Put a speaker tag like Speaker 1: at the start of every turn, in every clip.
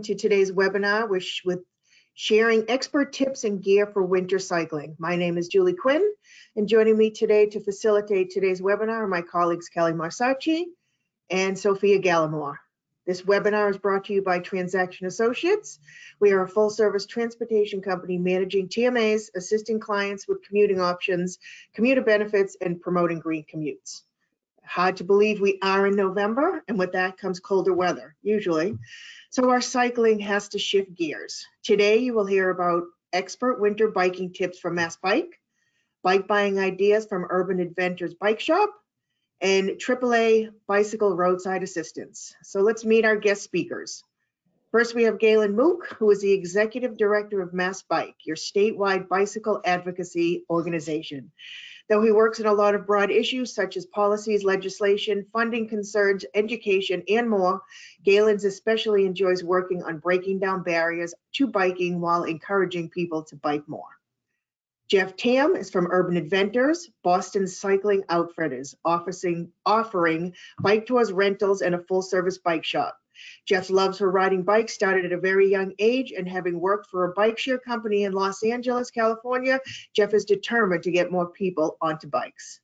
Speaker 1: to today's webinar with, with sharing expert tips and gear for winter cycling. My name is Julie Quinn, and joining me today to facilitate today's webinar are my colleagues Kelly Marsacci and Sophia Gallimore. This webinar is brought to you by TransAction Associates. We are a full-service transportation company managing TMAs, assisting clients with commuting options, commuter benefits, and promoting green commutes. Hard to believe we are in November, and with that comes colder weather, usually. So our cycling has to shift gears. Today, you will hear about expert winter biking tips from MassBike, bike buying ideas from Urban AdvenTours Bike Shop, and AAA Bicycle Roadside Assistance. So let's meet our guest speakers. First, we have Galen Mook, who is the Executive Director of MassBike, your statewide bicycle advocacy organization. Though he works on a lot of broad issues such as policies, legislation, funding concerns, education, and more, Galen's especially enjoys working on breaking down barriers to biking while encouraging people to bike more. Jeff Tam is from Urban AdvenTours, Boston Cycling Outfitters, offering, offering bike tours, rentals, and a full-service bike shop. Jeff loves her riding bikes, started at a very young age, and having worked for a bike share company in Los Angeles, California, Jeff is determined to get more people onto bikes.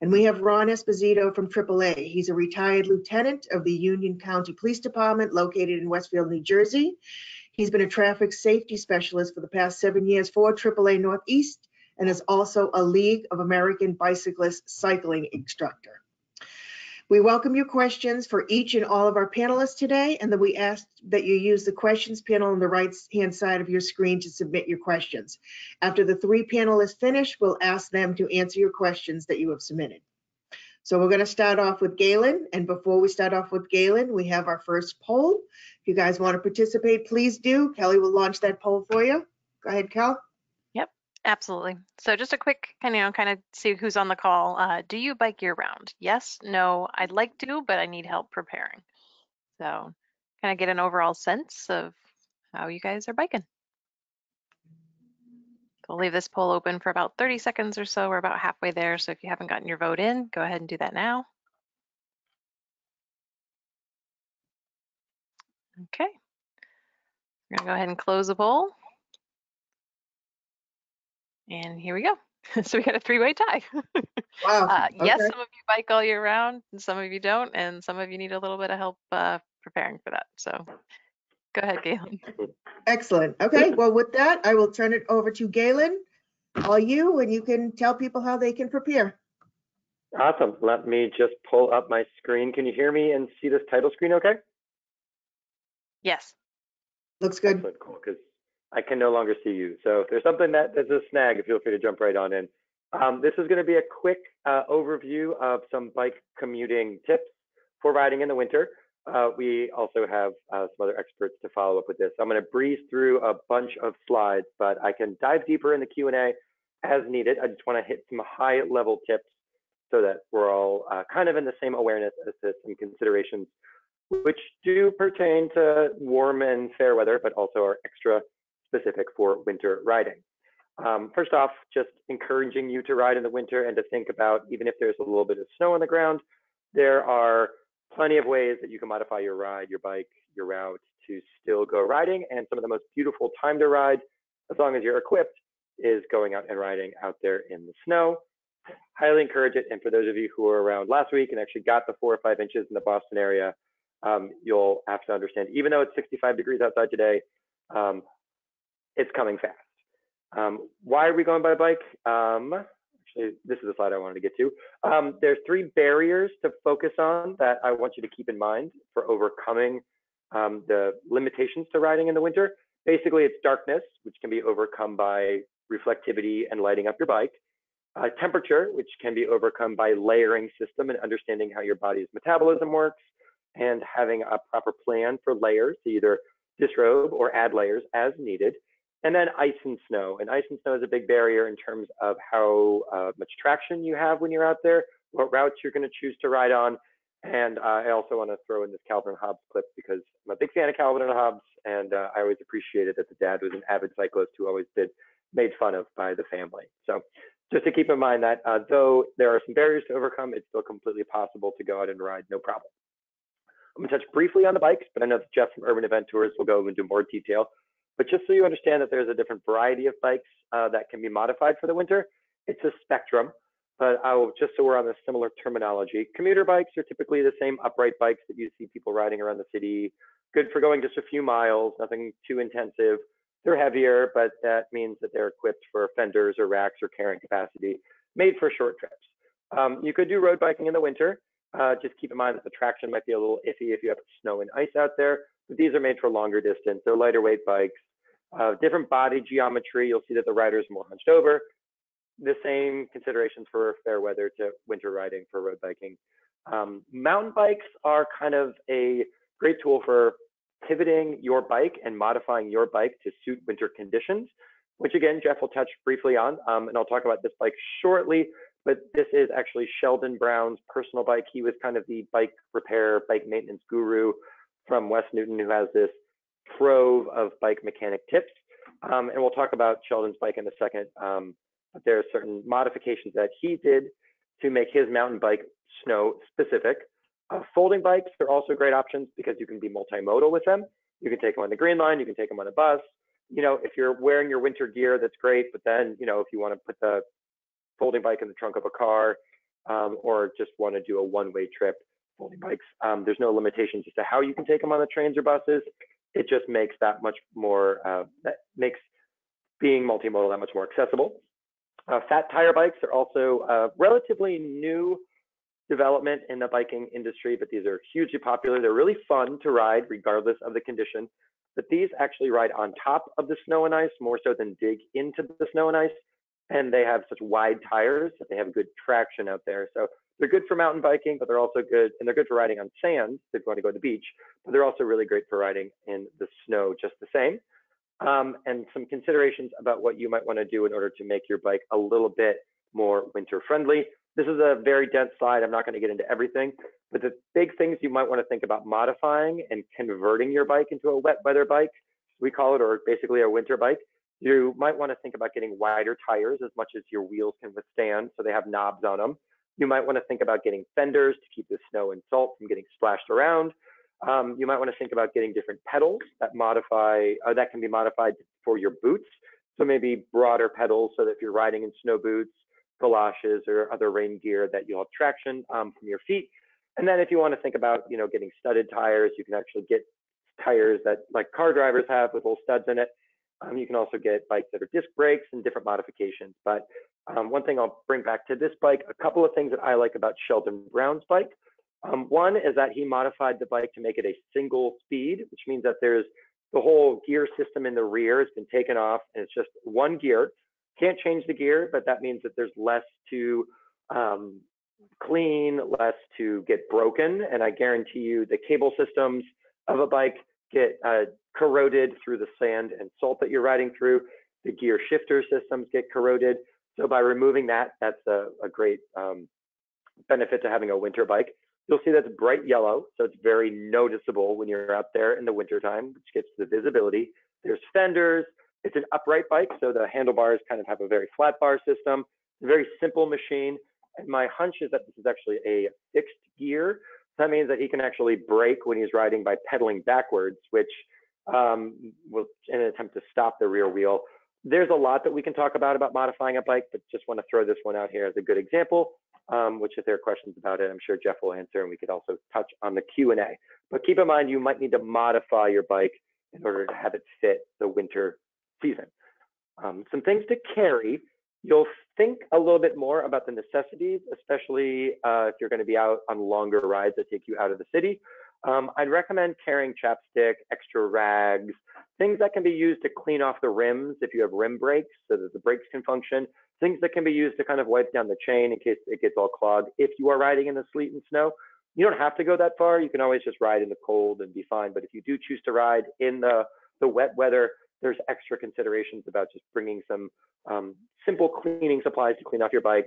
Speaker 1: And we have Ron Esposito from AAA. He's a retired lieutenant of the Union County Police Department located in Westfield, New Jersey. He's been a traffic safety specialist for the past seven years for AAA Northeast and is also a League of American Bicyclist cycling instructor. We welcome your questions for each and all of our panelists today, and then we ask that you use the questions panel on the right-hand side of your screen to submit your questions. After the three panelists finish, we'll ask them to answer your questions that you have submitted. So we're going to start off with Galen, and before we start off with Galen, we have our first poll. If you guys want to participate, please do. Kelly will launch that poll for you. Go ahead, Cal.
Speaker 2: Absolutely. So just a quick kind of, you know, kind of see who's on the call. Uh, do you bike year round? Yes, no, I'd like to, but I need help preparing. So kind of get an overall sense of how you guys are biking. We'll leave this poll open for about 30 seconds or so. We're about halfway there. So if you haven't gotten your vote in, go ahead and do that now. Okay. We're gonna go ahead and close the poll. And here we go. so we got a three-way tie.
Speaker 1: Wow.
Speaker 2: uh, yes, some of you bike all year round, and some of you don't, and some of you need a little bit of help uh, preparing for that. So go ahead, Galen.
Speaker 1: Excellent. Okay, well, with that, I will turn it over to Galen, all you, and you can tell people how they can prepare.
Speaker 3: Awesome. Let me just pull up my screen. Can you hear me and see this title screen okay?
Speaker 2: Yes.
Speaker 1: Looks good.
Speaker 3: Excellent, cool, because I can no longer see you. So if there's something that is a snag, feel free to jump right on in. Um, this is going to be a quick uh, overview of some bike commuting tips for riding in the winter. Uh, we also have uh, some other experts to follow up with this. I'm going to breeze through a bunch of slides, but I can dive deeper in the Q&A as needed. I just want to hit some high level tips so that we're all uh, kind of in the same awareness as to some considerations which do pertain to warm and fair weather, but also are extra specific for winter riding. Um, first off, just encouraging you to ride in the winter and to think about, even if there's a little bit of snow on the ground, there are plenty of ways that you can modify your ride, your bike, your route to still go riding. And some of the most beautiful time to ride, as long as you're equipped, is going out and riding out there in the snow. Highly encourage it. And for those of you who were around last week and actually got the four or five inches in the Boston area, um, you'll have to understand, even though it's 65 degrees outside today, um, it's coming fast. Um, why are we going by bike? Um, actually, this is the slide I wanted to get to. Um, there's three barriers to focus on that I want you to keep in mind for overcoming um, the limitations to riding in the winter. Basically, it's darkness, which can be overcome by reflectivity and lighting up your bike. Uh, temperature, which can be overcome by layering system and understanding how your body's metabolism works and having a proper plan for layers to either disrobe or add layers as needed. And then ice and snow. And ice and snow is a big barrier in terms of how uh, much traction you have when you're out there, what routes you're going to choose to ride on. And uh, I also want to throw in this Calvin and Hobbes clip because I'm a big fan of Calvin and Hobbes, and uh, I always appreciated that the dad was an avid cyclist who always did made fun of by the family. So just to keep in mind that uh, though there are some barriers to overcome, it's still completely possible to go out and ride, no problem. I'm gonna touch briefly on the bikes, but I know that Jeff from Urban AdvenTours will go into more detail. But just so you understand that there's a different variety of bikes uh, that can be modified for the winter, it's a spectrum. But I'll just so we're on a similar terminology. Commuter bikes are typically the same upright bikes that you see people riding around the city. Good for going just a few miles, nothing too intensive. They're heavier, but that means that they're equipped for fenders or racks or carrying capacity, made for short trips. Um, you could do road biking in the winter. Uh, just keep in mind that the traction might be a little iffy if you have snow and ice out there, but these are made for longer distance. They're lighter weight bikes, uh, different body geometry. You'll see that the rider is more hunched over. The same considerations for fair weather to winter riding for road biking. Um, mountain bikes are kind of a great tool for pivoting your bike and modifying your bike to suit winter conditions, which again, Jeff will touch briefly on, um, and I'll talk about this bike shortly, but this is actually Sheldon Brown's personal bike. He was kind of the bike repair, bike maintenance guru from West Newton who has this trove of bike mechanic tips. Um, and we'll talk about Sheldon's bike in a second. Um, but there are certain modifications that he did to make his mountain bike snow specific. Uh, folding bikes are also great options because you can be multimodal with them. You can take them on the green line, you can take them on a bus. You know, if you're wearing your winter gear, that's great. But then, you know, if you want to put the folding bike in the trunk of a car um, or just want to do a one-way trip, folding bikes, um, there's no limitations as to how you can take them on the trains or buses. It just makes that much more, uh, that makes being multimodal that much more accessible. Uh, fat tire bikes are also a relatively new development in the biking industry, but these are hugely popular. They're really fun to ride regardless of the condition. But these actually ride on top of the snow and ice more so than dig into the snow and ice. And they have such wide tires that they have good traction out there. So they're good for mountain biking, but they're also good, and they're good for riding on sand if you want to go to the beach, but they're also really great for riding in the snow just the same. Um, and some considerations about what you might want to do in order to make your bike a little bit more winter friendly. This is a very dense slide. I'm not going to get into everything, but the big things you might want to think about modifying and converting your bike into a wet weather bike, we call it, or basically a winter bike. You might want to think about getting wider tires as much as your wheels can withstand, so they have knobs on them. You might want to think about getting fenders to keep the snow and salt from getting splashed around. Um, you might want to think about getting different pedals that modify, uh, that can be modified for your boots. So maybe broader pedals so that if you're riding in snow boots, galoshes or other rain gear that you'll have traction um, from your feet. And then if you want to think about, you know, getting studded tires, you can actually get tires that like car drivers have with little studs in it. Um, you can also get bikes that are disc brakes and different modifications. But um, one thing I'll bring back to this bike, a couple of things that I like about Sheldon Brown's bike. Um, one is that he modified the bike to make it a single speed, which means that there's the whole gear system in the rear has been taken off and it's just one gear. Can't change the gear, but that means that there's less to um, clean, less to get broken. And I guarantee you the cable systems of a bike get uh, corroded through the sand and salt that you're riding through. The gear shifter systems get corroded. So by removing that, that's a, a great um, benefit to having a winter bike. You'll see that's bright yellow, so it's very noticeable when you're out there in the wintertime, which gets the visibility. There's fenders, it's an upright bike, so the handlebars kind of have a very flat bar system. It's a very simple machine. And my hunch is that this is actually a fixed gear. That means that he can actually brake when he's riding by pedaling backwards, which um, will in an attempt to stop the rear wheel. There's a lot that we can talk about about modifying a bike, but just want to throw this one out here as a good example. Um, which if there are questions about it, I'm sure Jeff will answer, and we could also touch on the Q&A. But keep in mind, you might need to modify your bike in order to have it fit the winter season. Um, some things to carry. You'll think a little bit more about the necessities, especially uh, if you're going to be out on longer rides that take you out of the city. Um, I'd recommend carrying chapstick, extra rags, things that can be used to clean off the rims if you have rim brakes so that the brakes can function, things that can be used to kind of wipe down the chain in case it gets all clogged if you are riding in the sleet and snow. You don't have to go that far. You can always just ride in the cold and be fine. But if you do choose to ride in the, the wet weather, there's extra considerations about just bringing some um, simple cleaning supplies to clean off your bike.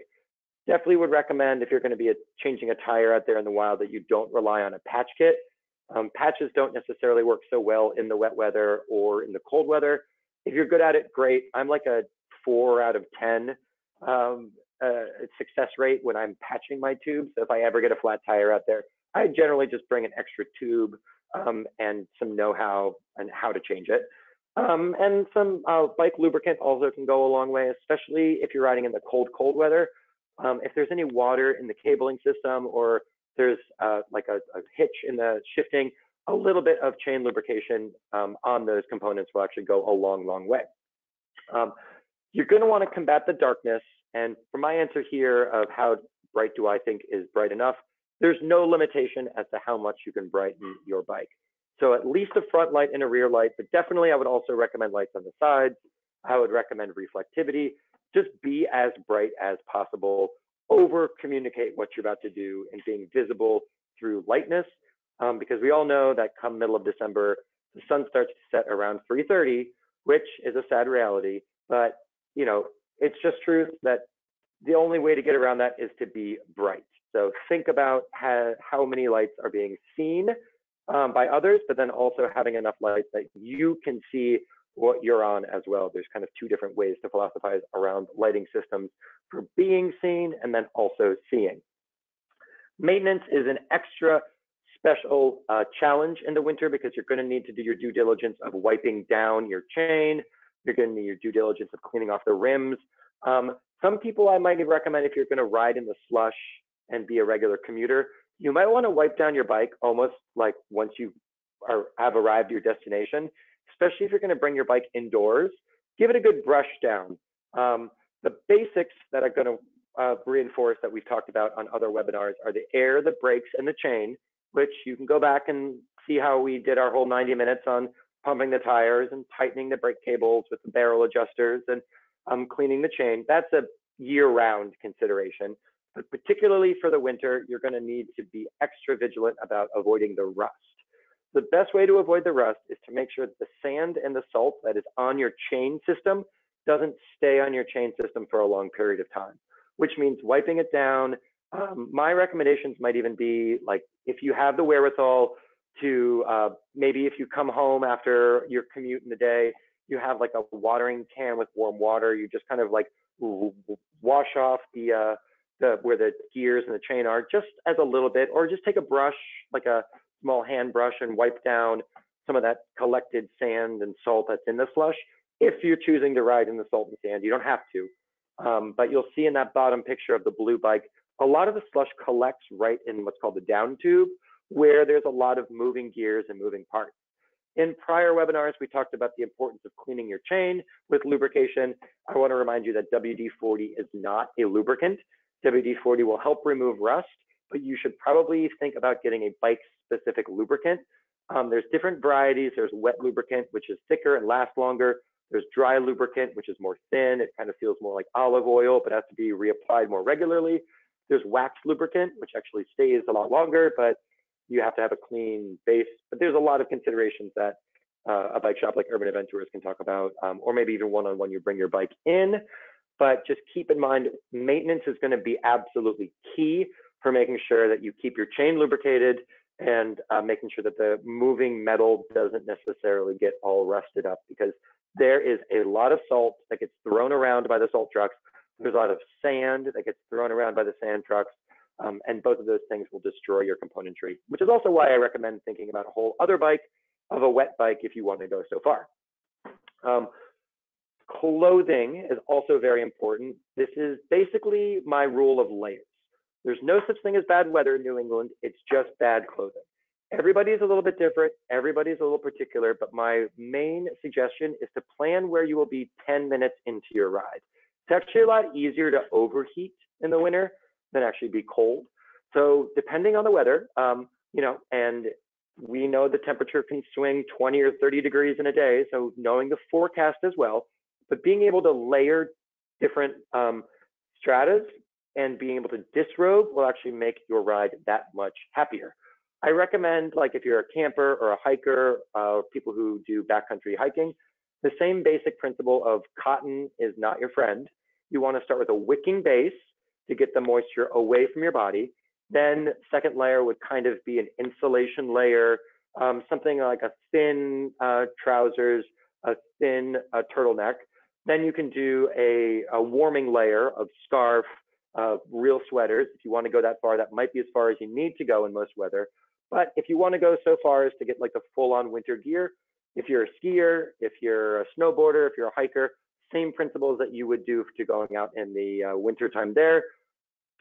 Speaker 3: Definitely would recommend if you're going to be a, changing a tire out there in the wild that you don't rely on a patch kit. Um, patches don't necessarily work so well in the wet weather or in the cold weather. If you're good at it, great. I'm like a four out of 10 um, uh, success rate when I'm patching my tubes. So if I ever get a flat tire out there, I generally just bring an extra tube um, and some know-how and how to change it. Um, and some uh, bike lubricant also can go a long way, especially if you're riding in the cold, cold weather. Um, if there's any water in the cabling system or there's uh, like a, a, hitch in the shifting, a little bit of chain lubrication um, on those components will actually go a long, long way. Um, you're going to want to combat the darkness. And for my answer here of how bright do I think is bright enough, there's no limitation as to how much you can brighten your bike. So at least a front light and a rear light, but definitely I would also recommend lights on the sides. I would recommend reflectivity. Just be as bright as possible. Over communicate what you're about to do and being visible through lightness, um, because we all know that come middle of December, the sun starts to set around 3:30, which is a sad reality. But you know, it's just truth that the only way to get around that is to be bright. So think about how, how many lights are being seen um, by others, but then also having enough light that you can see what you're on as well. There's kind of two different ways to philosophize around lighting systems for being seen and then also seeing. Maintenance is an extra special uh, challenge in the winter because you're going to need to do your due diligence of wiping down your chain. You're going to need your due diligence of cleaning off the rims. Um, some people I might recommend if you're going to ride in the slush and be a regular commuter, you might want to wipe down your bike almost like once you are, have arrived at your destination, especially if you're going to bring your bike indoors. Give it a good brush down. Um, the basics that are going to uh, reinforce that we've talked about on other webinars are the air, the brakes, and the chain, which you can go back and see how we did our whole 90 minutes on pumping the tires and tightening the brake cables with the barrel adjusters and um, cleaning the chain. That's a year-round consideration. But particularly for the winter, you're going to need to be extra vigilant about avoiding the rust. The best way to avoid the rust is to make sure that the sand and the salt that is on your chain system doesn't stay on your chain system for a long period of time, which means wiping it down. Um, my recommendations might even be like if you have the wherewithal to uh, maybe if you come home after your commute in the day, you have like a watering can with warm water. You just kind of like wash off the uh, the where the gears and the chain are just as a little bit, or just take a brush, like a small hand brush, and wipe down some of that collected sand and salt that's in the slush. If you're choosing to ride in the salt and sand, you don't have to. Um, but you'll see in that bottom picture of the blue bike, a lot of the slush collects right in what's called the down tube, where there's a lot of moving gears and moving parts. In prior webinars, we talked about the importance of cleaning your chain with lubrication. I want to remind you that WD-40 is not a lubricant. WD-40 will help remove rust, but you should probably think about getting a bike-specific lubricant. Um, there's different varieties. There's wet lubricant, which is thicker and lasts longer. There's dry lubricant, which is more thin. It kind of feels more like olive oil, but has to be reapplied more regularly. There's wax lubricant, which actually stays a lot longer, but you have to have a clean base. But there's a lot of considerations that uh, a bike shop like Urban AdvenTours can talk about, um, or maybe even one-on-one -on -one you bring your bike in. But just keep in mind, maintenance is going to be absolutely key for making sure that you keep your chain lubricated and uh, making sure that the moving metal doesn't necessarily get all rusted up because there is a lot of salt that gets thrown around by the salt trucks. There's a lot of sand that gets thrown around by the sand trucks. Um, and both of those things will destroy your componentry, which is also why I recommend thinking about a whole other bike of a wet bike if you want to go so far. Um, Clothing is also very important. This is basically my rule of layers. There's no such thing as bad weather in New England. It's just bad clothing. Everybody's a little bit different. Everybody's a little particular, but my main suggestion is to plan where you will be 10 minutes into your ride. It's actually a lot easier to overheat in the winter than actually be cold. So depending on the weather, um, you know, and we know the temperature can swing 20 or 30 degrees in a day. So knowing the forecast as well, but being able to layer different um, stratas and being able to disrobe will actually make your ride that much happier. I recommend, like if you're a camper or a hiker, uh, people who do backcountry hiking, the same basic principle of cotton is not your friend. You want to start with a wicking base to get the moisture away from your body. Then second layer would kind of be an insulation layer, um, something like a thin uh, trousers, a thin uh, turtleneck. Then you can do a, a warming layer of scarf, real sweaters. If you want to go that far, that might be as far as you need to go in most weather. But if you want to go so far as to get like the full on winter gear, if you're a skier, if you're a snowboarder, if you're a hiker, same principles that you would do to going out in the uh, winter time there,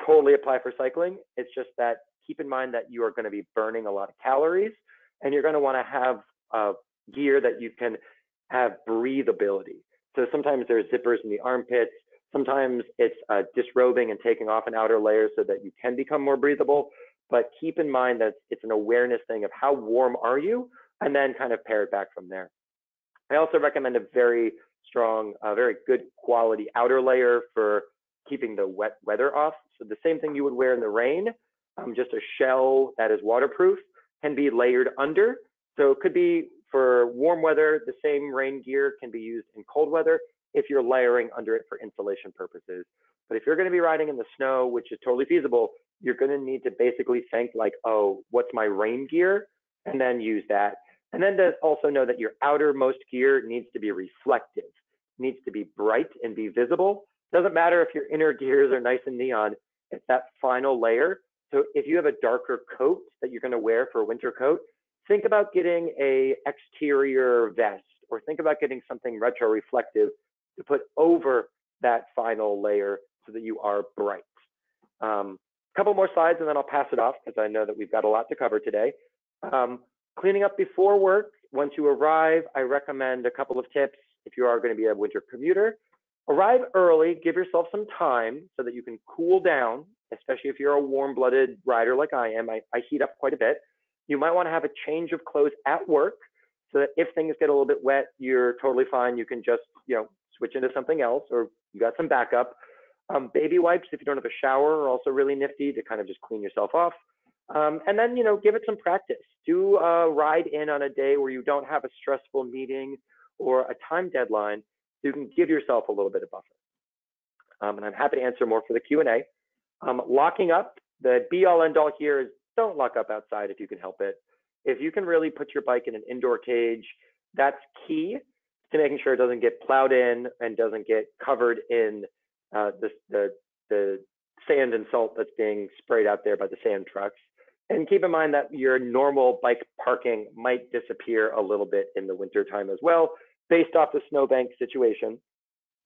Speaker 3: totally apply for cycling. It's just that keep in mind that you are going to be burning a lot of calories and you're going to want to have uh, gear that you can have breathability. So sometimes there's zippers in the armpits. Sometimes it's uh, disrobing and taking off an outer layer so that you can become more breathable. But keep in mind that it's an awareness thing of how warm are you, and then kind of pare it back from there. I also recommend a very strong, uh, very good quality outer layer for keeping the wet weather off. So the same thing you would wear in the rain, um, just a shell that is waterproof can be layered under. So it could be for warm weather, the same rain gear can be used in cold weather if you're layering under it for insulation purposes. But if you're going to be riding in the snow, which is totally feasible, you're going to need to basically think like, oh, what's my rain gear? And then use that. And then to also know that your outermost gear needs to be reflective, needs to be bright and be visible. Doesn't matter if your inner gears are nice and neon, it's that final layer. So if you have a darker coat that you're going to wear for a winter coat, think about getting a exterior vest or think about getting something retro reflective to put over that final layer so that you are bright. A um, couple more slides and then I'll pass it off because I know that we've got a lot to cover today. Um, cleaning up before work, once you arrive, I recommend a couple of tips if you are going to be a winter commuter. Arrive early, give yourself some time so that you can cool down, especially if you're a warm-blooded rider like I am. I, I heat up quite a bit. You might want to have a change of clothes at work so that if things get a little bit wet, you're totally fine. You can just, you know, switch into something else or you got some backup. Um, baby wipes, if you don't have a shower, are also really nifty to kind of just clean yourself off. Um, and then, you know, give it some practice. Do a ride in on a day where you don't have a stressful meeting or a time deadline. So you can give yourself a little bit of buffer. Um, and I'm happy to answer more for the Q&A. Um, locking up, the be all end all here is don't lock up outside if you can help it. If you can really put your bike in an indoor cage, that's key to making sure it doesn't get plowed in and doesn't get covered in uh, the, the, the sand and salt that's being sprayed out there by the sand trucks. And keep in mind that your normal bike parking might disappear a little bit in the winter time as well, based off the snowbank situation.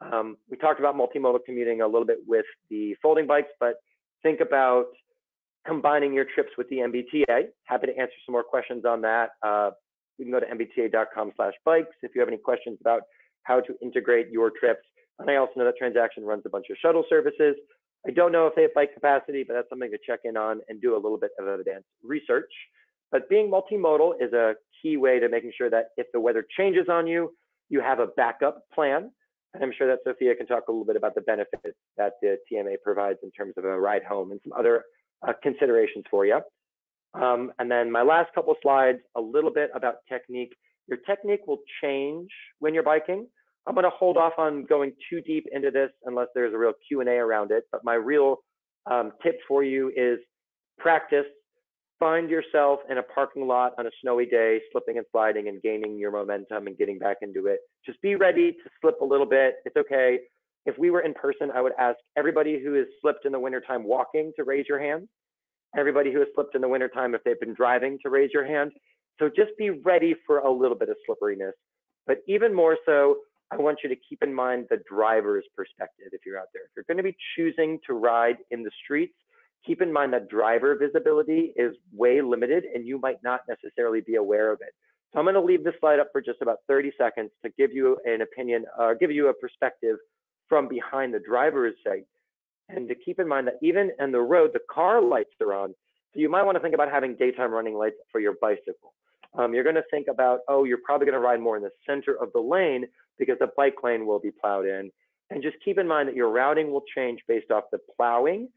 Speaker 3: Um, we talked about multimodal commuting a little bit with the folding bikes, but think about combining your trips with the MBTA. Happy to answer some more questions on that. Uh, you can go to mbta.com slash bikes if you have any questions about how to integrate your trips. And I also know that TransAction runs a bunch of shuttle services. I don't know if they have bike capacity, but that's something to check in on and do a little bit of advanced research. But being multimodal is a key way to making sure that if the weather changes on you, you have a backup plan. And I'm sure that Sophia can talk a little bit about the benefits that the TMA provides in terms of a ride home and some other uh, considerations for you. Um, and then my last couple slides, a little bit about technique. Your technique will change when you're biking. I'm going to hold off on going too deep into this unless there's a real Q&A around it. But my real um, tip for you is practice. Find yourself in a parking lot on a snowy day, slipping and sliding and gaining your momentum and getting back into it. Just be ready to slip a little bit. It's okay. If we were in person, I would ask everybody who has slipped in the wintertime walking to raise your hand. Everybody who has slipped in the wintertime, if they've been driving, to raise your hand. So just be ready for a little bit of slipperiness. But even more so, I want you to keep in mind the driver's perspective if you're out there. If you're going to be choosing to ride in the streets, keep in mind that driver visibility is way limited and you might not necessarily be aware of it. So I'm going to leave this slide up for just about 30 seconds to give you an opinion, uh, give you a perspective from behind the driver's seat. And to keep in mind that even in the road, the car lights are on. So you might want to think about having daytime running lights for your bicycle. Um, you're going to think about, oh, you're probably going to ride more in the center of the lane because the bike lane will be plowed in. And just keep in mind that your routing will change based off the plowing.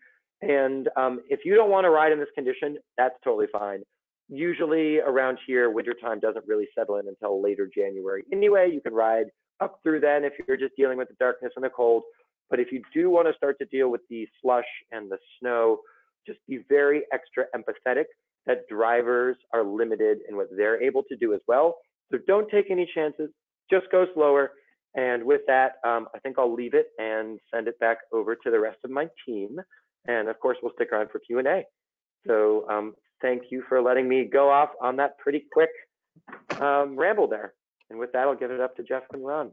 Speaker 3: And um, if you don't want to ride in this condition, that's totally fine. Usually around here, wintertime doesn't really settle in until later January. Anyway, you can ride up through then if you're just dealing with the darkness and the cold. But if you do want to start to deal with the slush and the snow, just be very extra empathetic that drivers are limited in what they're able to do as well. So don't take any chances, just go slower. And with that, um, I think I'll leave it and send it back over to the rest of my team. And of course, we'll stick around for Q&A. So um, thank you for letting me go off on that pretty quick um, ramble there. And with that, I'll give it up to Jeff and Ron.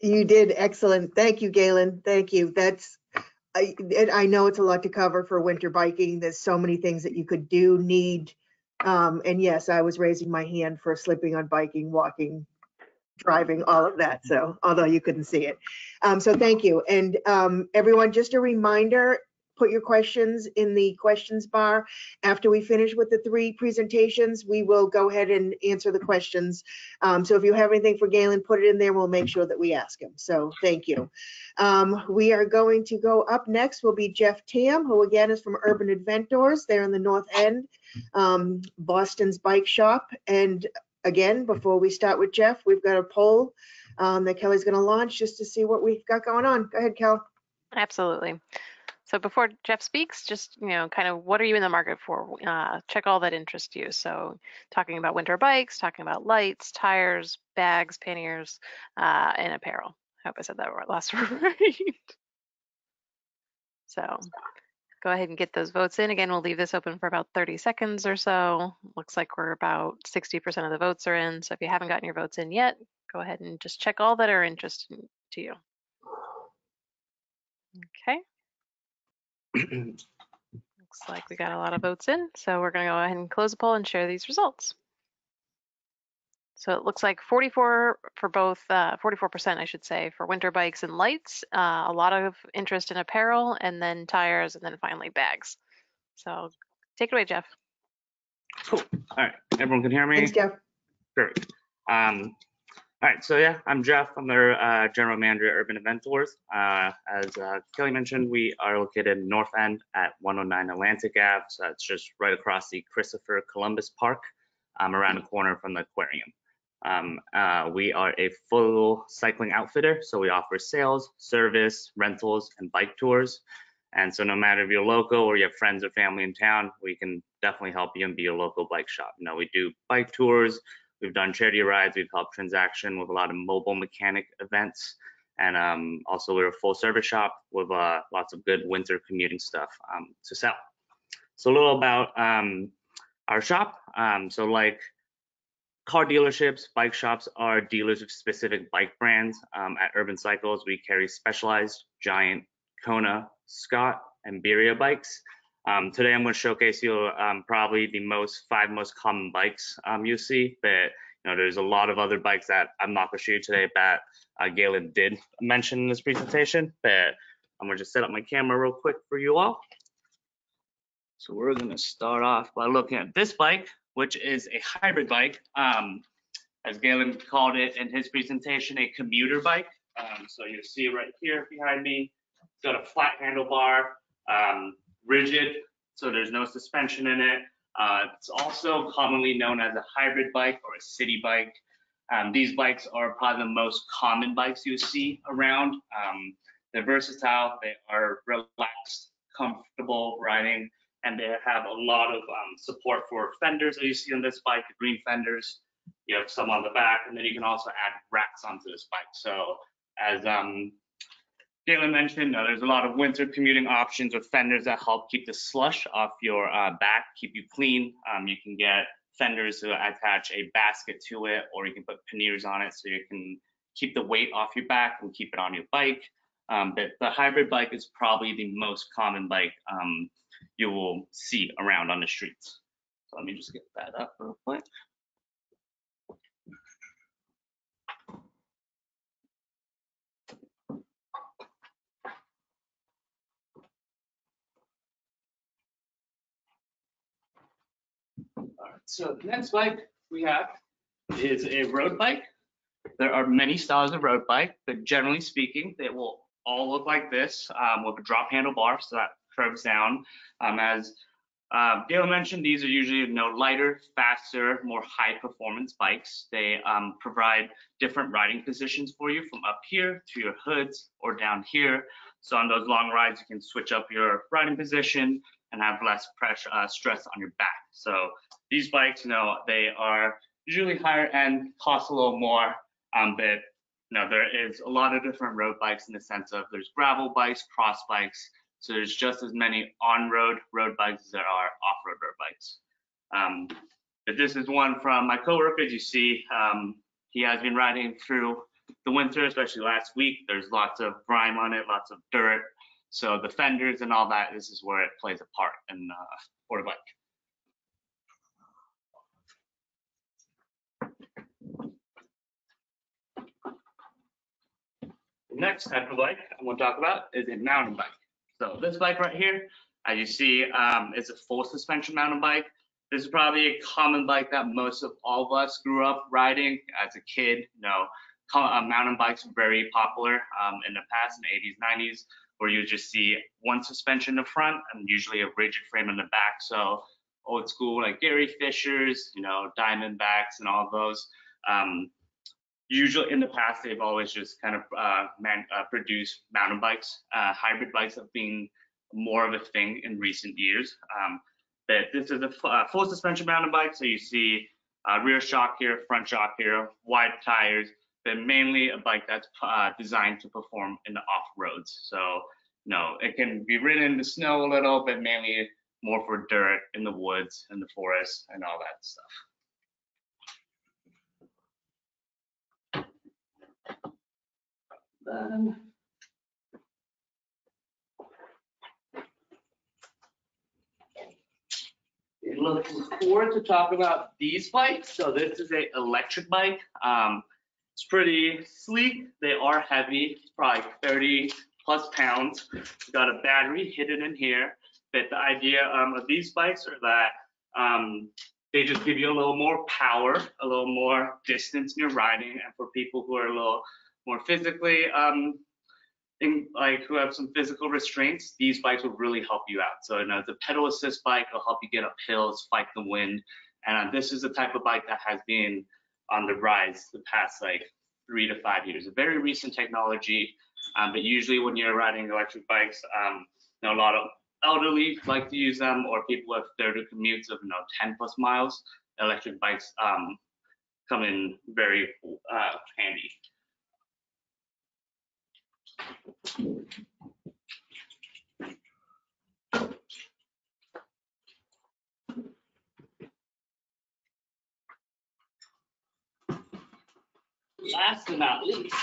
Speaker 1: You did excellent. Thank you, Galen. Thank you. That's, I, I know it's a lot to cover for winter biking. There's so many things that you could do, need. Um, and yes, I was raising my hand for slipping on biking, walking, driving, all of that. So, although you couldn't see it. Um, so thank you. And, um, everyone, just a reminder, put your questions in the questions bar. After we finish with the three presentations, we will go ahead and answer the questions. Um, so if you have anything for Galen, put it in there. We'll make sure that we ask him. So thank you. Um, we are going to go up next will be Jeff Tam, who again is from Urban AdvenTours. They're in the North End, um, Boston's bike shop. And again, before we start with Jeff, we've got a poll um, that Kelly's going to launch just to see what we've got going on. Go ahead, Kel.
Speaker 2: Absolutely. So before Jeff speaks, just, you know, kind of what are you in the market for? Uh, check all that interests you. So talking about winter bikes, talking about lights, tires, bags, panniers, uh, and apparel. I hope I said that last right. so go ahead and get those votes in. Again, we'll leave this open for about 30 seconds or so. Looks like we're about 60% of the votes are in. So if you haven't gotten your votes in yet, go ahead and just check all that are interesting to you. Okay. Looks like we got a lot of votes in, so we're going to go ahead and close the poll and share these results. So it looks like 44 for both, 44% uh, I should say, for winter bikes and lights, uh, a lot of interest in apparel, and then tires, and then finally bags. So take it away, Jeff.
Speaker 4: Cool. All right, everyone can hear me?
Speaker 1: Thanks, Jeff.
Speaker 4: Great. Um, all right, so yeah, I'm Jeff. I'm the uh, general manager at Urban AdvenTours. Uh, as uh, Kelly mentioned, we are located in North End at 109 Atlantic Ave. So that's just right across the Christopher Columbus Park, um, around the corner from the aquarium. Um, uh, we are a full cycling outfitter, so we offer sales, service, rentals, and bike tours. And so no matter if you're local or you have friends or family in town, we can definitely help you and be a local bike shop. You we do bike tours, We've done charity rides. We've helped TransAction with a lot of mobile mechanic events. And um, also we're a full service shop with uh, lots of good winter commuting stuff um, to sell. So a little about um, our shop. Um, so like car dealerships, bike shops are dealers of specific bike brands. Um, at Urban Cycles, we carry Specialized, Giant, Kona, Scott, and Beria bikes. Um, today I'm going to showcase you um, probably the most five most common bikes um, you see, but you know there's a lot of other bikes that I'm not going to show you today that uh, Galen did mention in this presentation, but I'm going to just set up my camera real quick for you all. So we're going to start off by looking at this bike, which is a hybrid bike. Um, as Galen called it in his presentation, a commuter bike. Um, so you see right here behind me, it's got a flat handlebar, um, rigid, so there's no suspension in it. Uh, it's also commonly known as a hybrid bike or a city bike. Um, these bikes are probably the most common bikes you see around. Um, they're versatile, they are relaxed, comfortable riding, and they have a lot of um, support for fenders that you see on this bike, the green fenders. You have some on the back, and then you can also add racks onto this bike. So as um, Galen mentioned uh, there's a lot of winter commuting options with fenders that help keep the slush off your uh, back, keep you clean. Um, you can get fenders to attach a basket to it, or you can put panniers on it so you can keep the weight off your back and keep it on your bike. Um, but the hybrid bike is probably the most common bike um, you will see around on the streets. So let me just get that up real quick. So the next bike we have is a road bike. There are many styles of road bike, but generally speaking, they will all look like this um, with a drop handlebar, so that curves down. Um, as uh, Galen mentioned, these are usually you know, lighter, faster, more high performance bikes. They um, provide different riding positions for you from up here to your hoods or down here. So on those long rides, you can switch up your riding position and have less pressure, uh, stress on your back. So these bikes, you know, they are usually higher end, cost a little more, um, but no, there is a lot of different road bikes in the sense of there's gravel bikes, cross bikes. So there's just as many on-road road bikes as there are off-road road bikes. Um, but this is one from my coworker. As you see, um, he has been riding through the winter, especially last week. There's lots of grime on it, lots of dirt. So the fenders and all that, this is where it plays a part in uh, for a bike. Next type of bike I'm going to talk about is a mountain bike. So this bike right here, as you see, um, is a full suspension mountain bike. This is probably a common bike that most of all of us grew up riding as a kid. You know, uh, mountain bikes were very popular um, in the past, in the 80s, 90s, where you just see one suspension in the front and usually a rigid frame in the back. So old school like Gary Fishers, you know, Diamondbacks and all those. Um, usually in the past, they've always just kind of uh, man, uh, produced mountain bikes. Uh, hybrid bikes have been more of a thing in recent years. Um, but this is a uh, full suspension mountain bike. So you see uh, rear shock here, front shock here, wide tires, but mainly a bike that's uh, designed to perform in the off roads. So, you know, it can be ridden in the snow a little, but mainly more for dirt in the woods and the forest and all that stuff. Then looking forward to talk about these bikes. So this is a electric bike. Um, it's pretty sleek. They are heavy, probably 30 plus pounds. Got a battery hidden in here. But the idea um, of these bikes are that um, they just give you a little more power, a little more distance in your riding. And for people who are a little more physically um, in, like who have some physical restraints, these bikes will really help you out. So, you know, the pedal assist bike will help you get up hills, fight the wind. And uh, this is the type of bike that has been on the rise the past like three to five years. A very recent technology, um, but usually when you're riding electric bikes, um, you know, a lot of elderly like to use them or people with 30 commutes of you know 10 plus miles. Electric bikes um, come in very uh, handy. Last but not least,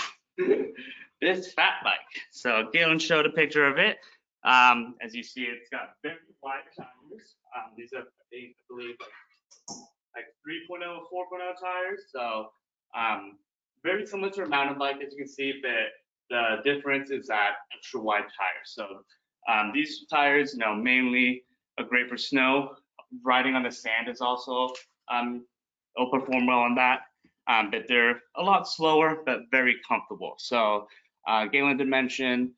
Speaker 4: this fat bike. So Galen showed a picture of it. Um, as you see, it's got very wide tires. Um, these are, I believe, like, like 3.0, 4.0 tires. So um, very similar to a mountain bike, as you can see, but the difference is that extra wide tires. So um, these tires, you know, mainly are great for snow. Riding on the sand is also um, will perform well on that. Um, but they're a lot slower, but very comfortable. So uh, Galen did mention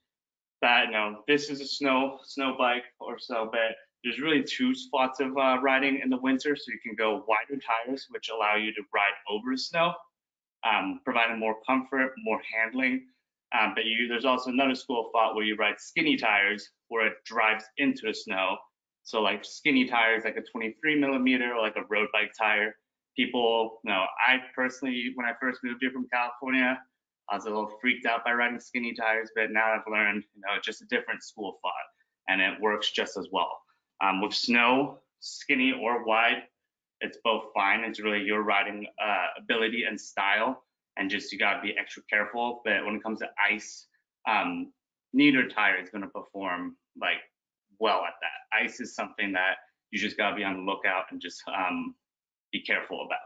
Speaker 4: that you know this is a snow snow bike or so, but there's really two spots of uh, riding in the winter. So you can go wider tires, which allow you to ride over snow, um, providing more comfort, more handling. Um, but you, there's also another school of thought where you ride skinny tires where it drives into the snow. So like skinny tires, like a 23 millimeter or like a road bike tire. People, you know, I personally, when I first moved here from California, I was a little freaked out by riding skinny tires, but now I've learned, you know, just a different school of thought and it works just as well. Um, with snow, skinny or wide, it's both fine. It's really your riding uh, ability and style and just you gotta be extra careful. But when it comes to ice, um, neither tire is gonna perform like well at that. Ice is something that you just gotta be on the lookout and just um, be careful about.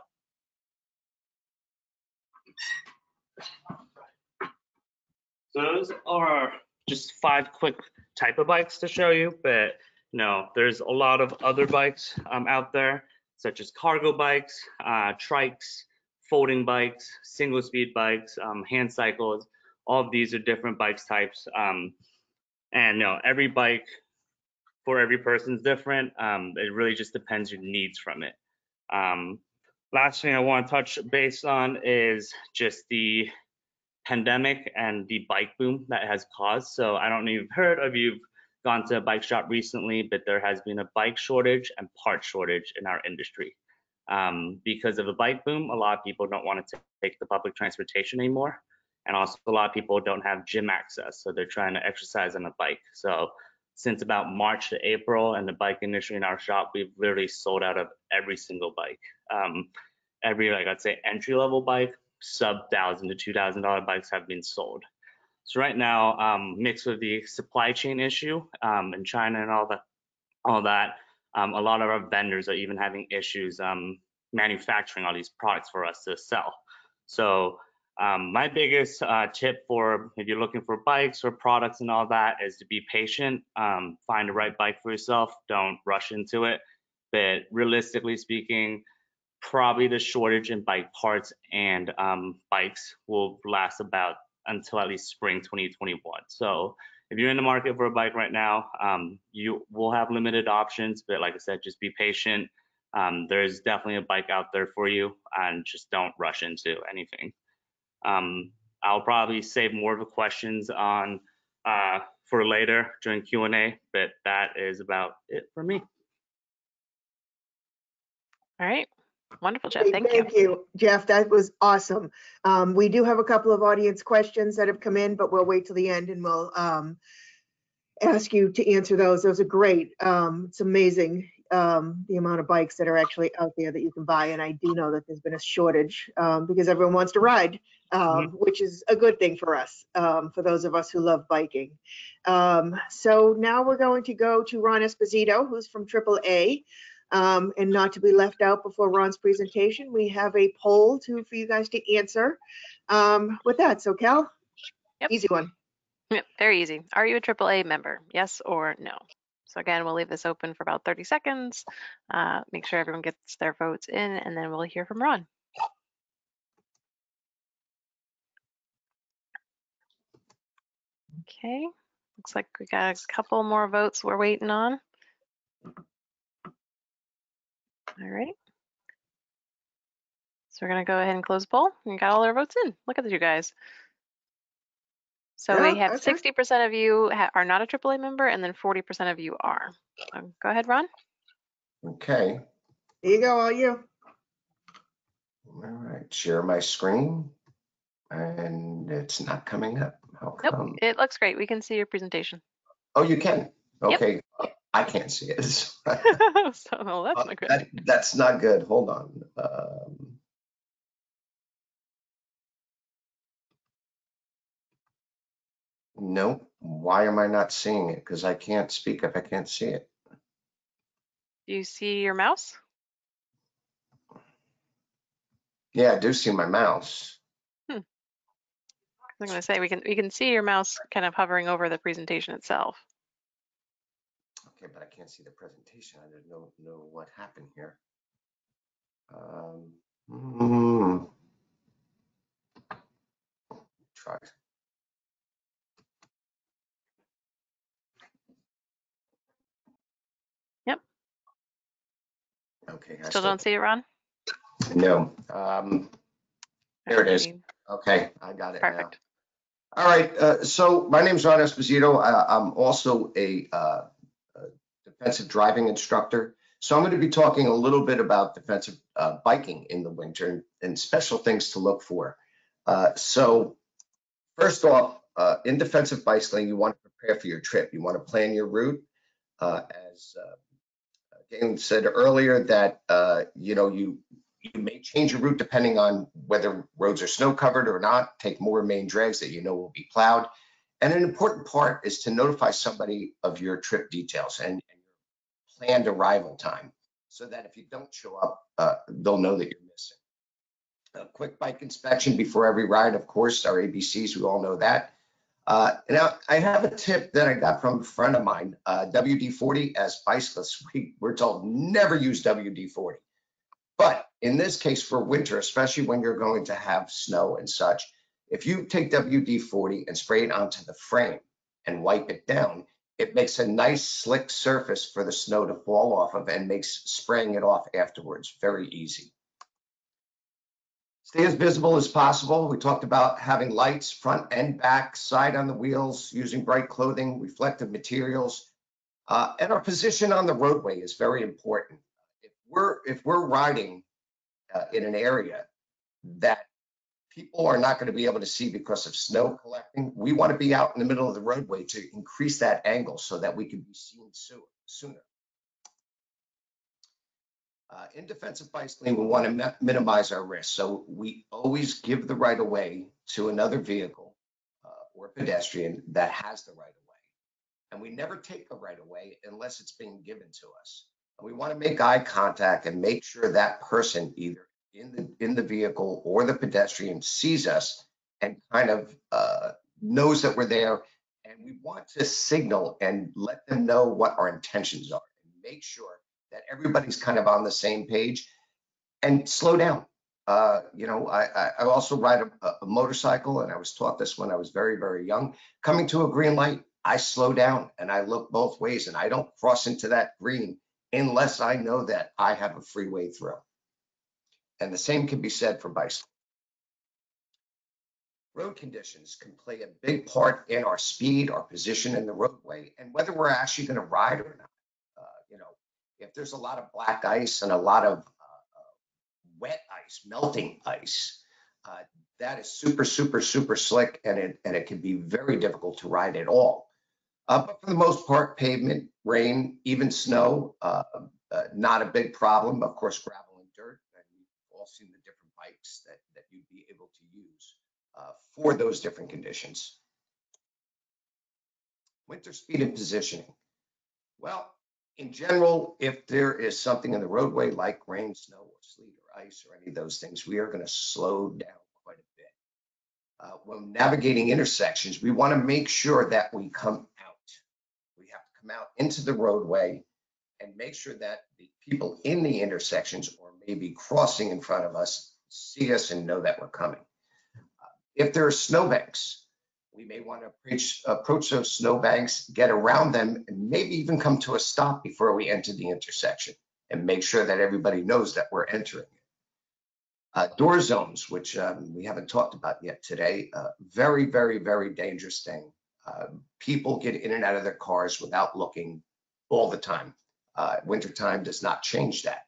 Speaker 4: So those are just five quick type of bikes to show you, but no, there's a lot of other bikes um, out there, such as cargo bikes, uh, trikes, folding bikes, single speed bikes, um, hand cycles. All of these are different bikes types. Um, and no, every bike for every person is different. Um, it really just depends your needs from it. Um, last thing I want to touch base on is just the pandemic and the bike boom that has caused. So I don't know if you've heard of you've gone to a bike shop recently, but there has been a bike shortage and part shortage in our industry. Um, because of the bike boom, a lot of people don't want to take the public transportation anymore. And also a lot of people don't have gym access, so they're trying to exercise on a bike. So since about March to April and the bike industry in our shop, we've literally sold out of every single bike. Um, every like I'd say entry level bike, sub thousand to two thousand dollar bikes have been sold. So right now, um, mixed with the supply chain issue um, in China and all that, all that, um, a lot of our vendors are even having issues um, manufacturing all these products for us to sell. So um, my biggest uh, tip for if you're looking for bikes or products and all that is to be patient. Um, find the right bike for yourself. Don't rush into it. But realistically speaking, probably the shortage in bike parts and um, bikes will last about until at least spring 2021. So if you're in the market for a bike right now, um, you will have limited options, but like I said, just be patient. Um, there's definitely a bike out there for you and just don't rush into anything. Um, I'll probably save more of the questions on uh, for later during Q&A, but that is about it for me.
Speaker 2: All right. Wonderful, Jeff. Thank you.
Speaker 1: Thank you, Jeff. That was awesome. Um, we do have a couple of audience questions that have come in, but we'll wait till the end and we'll, um, ask you to answer those. Those are great. Um, it's amazing, um, the amount of bikes that are actually out there that you can buy. And I do know that there's been a shortage, um, because everyone wants to ride, um, which is a good thing for us, um, for those of us who love biking. Um, so now we're going to go to Ron Esposito, who's from AAA. Um, and not to be left out before Ron's presentation, we have a poll to, for you guys to answer. Um, with that, so Cal?
Speaker 2: Yep.
Speaker 1: Easy one.
Speaker 2: Yep, very easy. Are you a AAA member? Yes or no? So again, we'll leave this open for about 30 seconds. Uh, make sure everyone gets their votes in and then we'll hear from Ron. Okay, looks like we got a couple more votes we're waiting on. All right. So we're gonna go ahead and close the poll. We got all our votes in. Look at you guys. So we
Speaker 1: Yeah,
Speaker 2: have
Speaker 1: okay.
Speaker 2: sixty percent of you ha- are not a AAA member, and then forty percent of you are. So go ahead, Ron.
Speaker 5: Okay,
Speaker 1: There you go, all you.
Speaker 5: all right, share my screen. And it's not coming up. How
Speaker 2: Nope,
Speaker 5: come?
Speaker 2: it looks great. We can see your presentation.
Speaker 5: Oh, you can?
Speaker 2: Yep.
Speaker 5: I can't see it.
Speaker 2: so well, that's
Speaker 5: Uh,
Speaker 2: not good.
Speaker 5: that- That's not good. Hold on. Um, Nope. Why am I not seeing it? Because I can't speak if I can't see it.
Speaker 2: Do you see your mouse?
Speaker 5: Yeah, I do see my mouse.
Speaker 2: I'm gonna say we can we can see your mouse kind of hovering over the presentation itself.
Speaker 5: Okay, but I can't see the presentation. I don't know, know what happened here. Um, hmm. Try.
Speaker 2: Yep.
Speaker 5: Okay. I
Speaker 2: Still don't see it, Ron?
Speaker 5: No. Um, There it is. Okay, I got it now.
Speaker 2: Perfect.
Speaker 5: All right, uh, so my name is Ron Esposito. I, I'm also a, uh, a defensive driving instructor. So I'm going to be talking a little bit about defensive uh, biking in the winter and, and special things to look for. Uh, so first off, uh, in defensive bicycling, you want to prepare for your trip. You want to plan your route. Uh, as uh, Galen said earlier, that uh, you know you you may change your route depending on whether roads are snow covered or not, take more main drags that you know will be plowed. And an important part is to notify somebody of your trip details and, and planned arrival time so that if you don't show up, uh, they'll know that you're missing. A quick bike inspection before every ride, of course, our ABCs, we all know that. Uh, now, I have a tip that I got from a friend of mine, uh, WD-40 as bicyclists, we, we're told never use WD-40. But in this case for winter, especially when you're going to have snow and such, if you take WD-40 and spray it onto the frame and wipe it down, it makes a nice slick surface for the snow to fall off of and makes spraying it off afterwards very easy. Stay as visible as possible. We talked about having lights front and back, side on the wheels, using bright clothing, reflective materials. Uh, and our position on the roadway is very important if we're if we're riding uh, in an area that people are not going to be able to see because of snow collecting. We want to be out in the middle of the roadway to increase that angle so that we can be seen soo- sooner. Uh, In defensive bicycling, we want to minimize our risk, so we always give the right of way to another vehicle uh, or pedestrian that has the right of way. And we never take a right of way unless it's being given to us. And we want to make eye contact and make sure that person either in the, in the vehicle or the pedestrian sees us and kind of uh, knows that we're there. And we want to signal and let them know what our intentions are and make sure that everybody's kind of on the same page and slow down. Uh, you know, I, I, also ride a, a motorcycle and I was taught this when I was very, very young. Coming to a green light, I slow down and I look both ways and I don't cross into that green unless I know that I have a freeway through. And the same can be said for bicycle. Road conditions can play a big part in our speed, our position in the roadway, and whether we're actually going to ride or not. Uh, you know, if there's a lot of black ice and a lot of uh, uh, wet ice, melting ice, uh, that is super, super, super slick, and it and it can be very difficult to ride at all. Uh, but for the most part, pavement, rain, even snow, uh, not a big problem. Of course, gravel and dirt, and we've all seen the different bikes that that you'd be able to use uh, for those different conditions. Winter speed and positioning. Well, in general, if there is something in the roadway like rain, snow, or sleet, or ice, or any of those things, we are going to slow down quite a bit. Uh, when navigating intersections, we want to make sure that we come out. We have to come out into the roadway and make sure that the people in the intersections or maybe crossing in front of us see us and know that we're coming. If there are snowbanks, we may want to approach, approach those snowbanks, get around them, and maybe even come to a stop before we enter the intersection and make sure that everybody knows that we're entering it. Uh, door zones, which um, we haven't talked about yet today, uh, very, very, very dangerous thing. Uh, people get in and out of their cars without looking all the time. Uh, wintertime does not change that.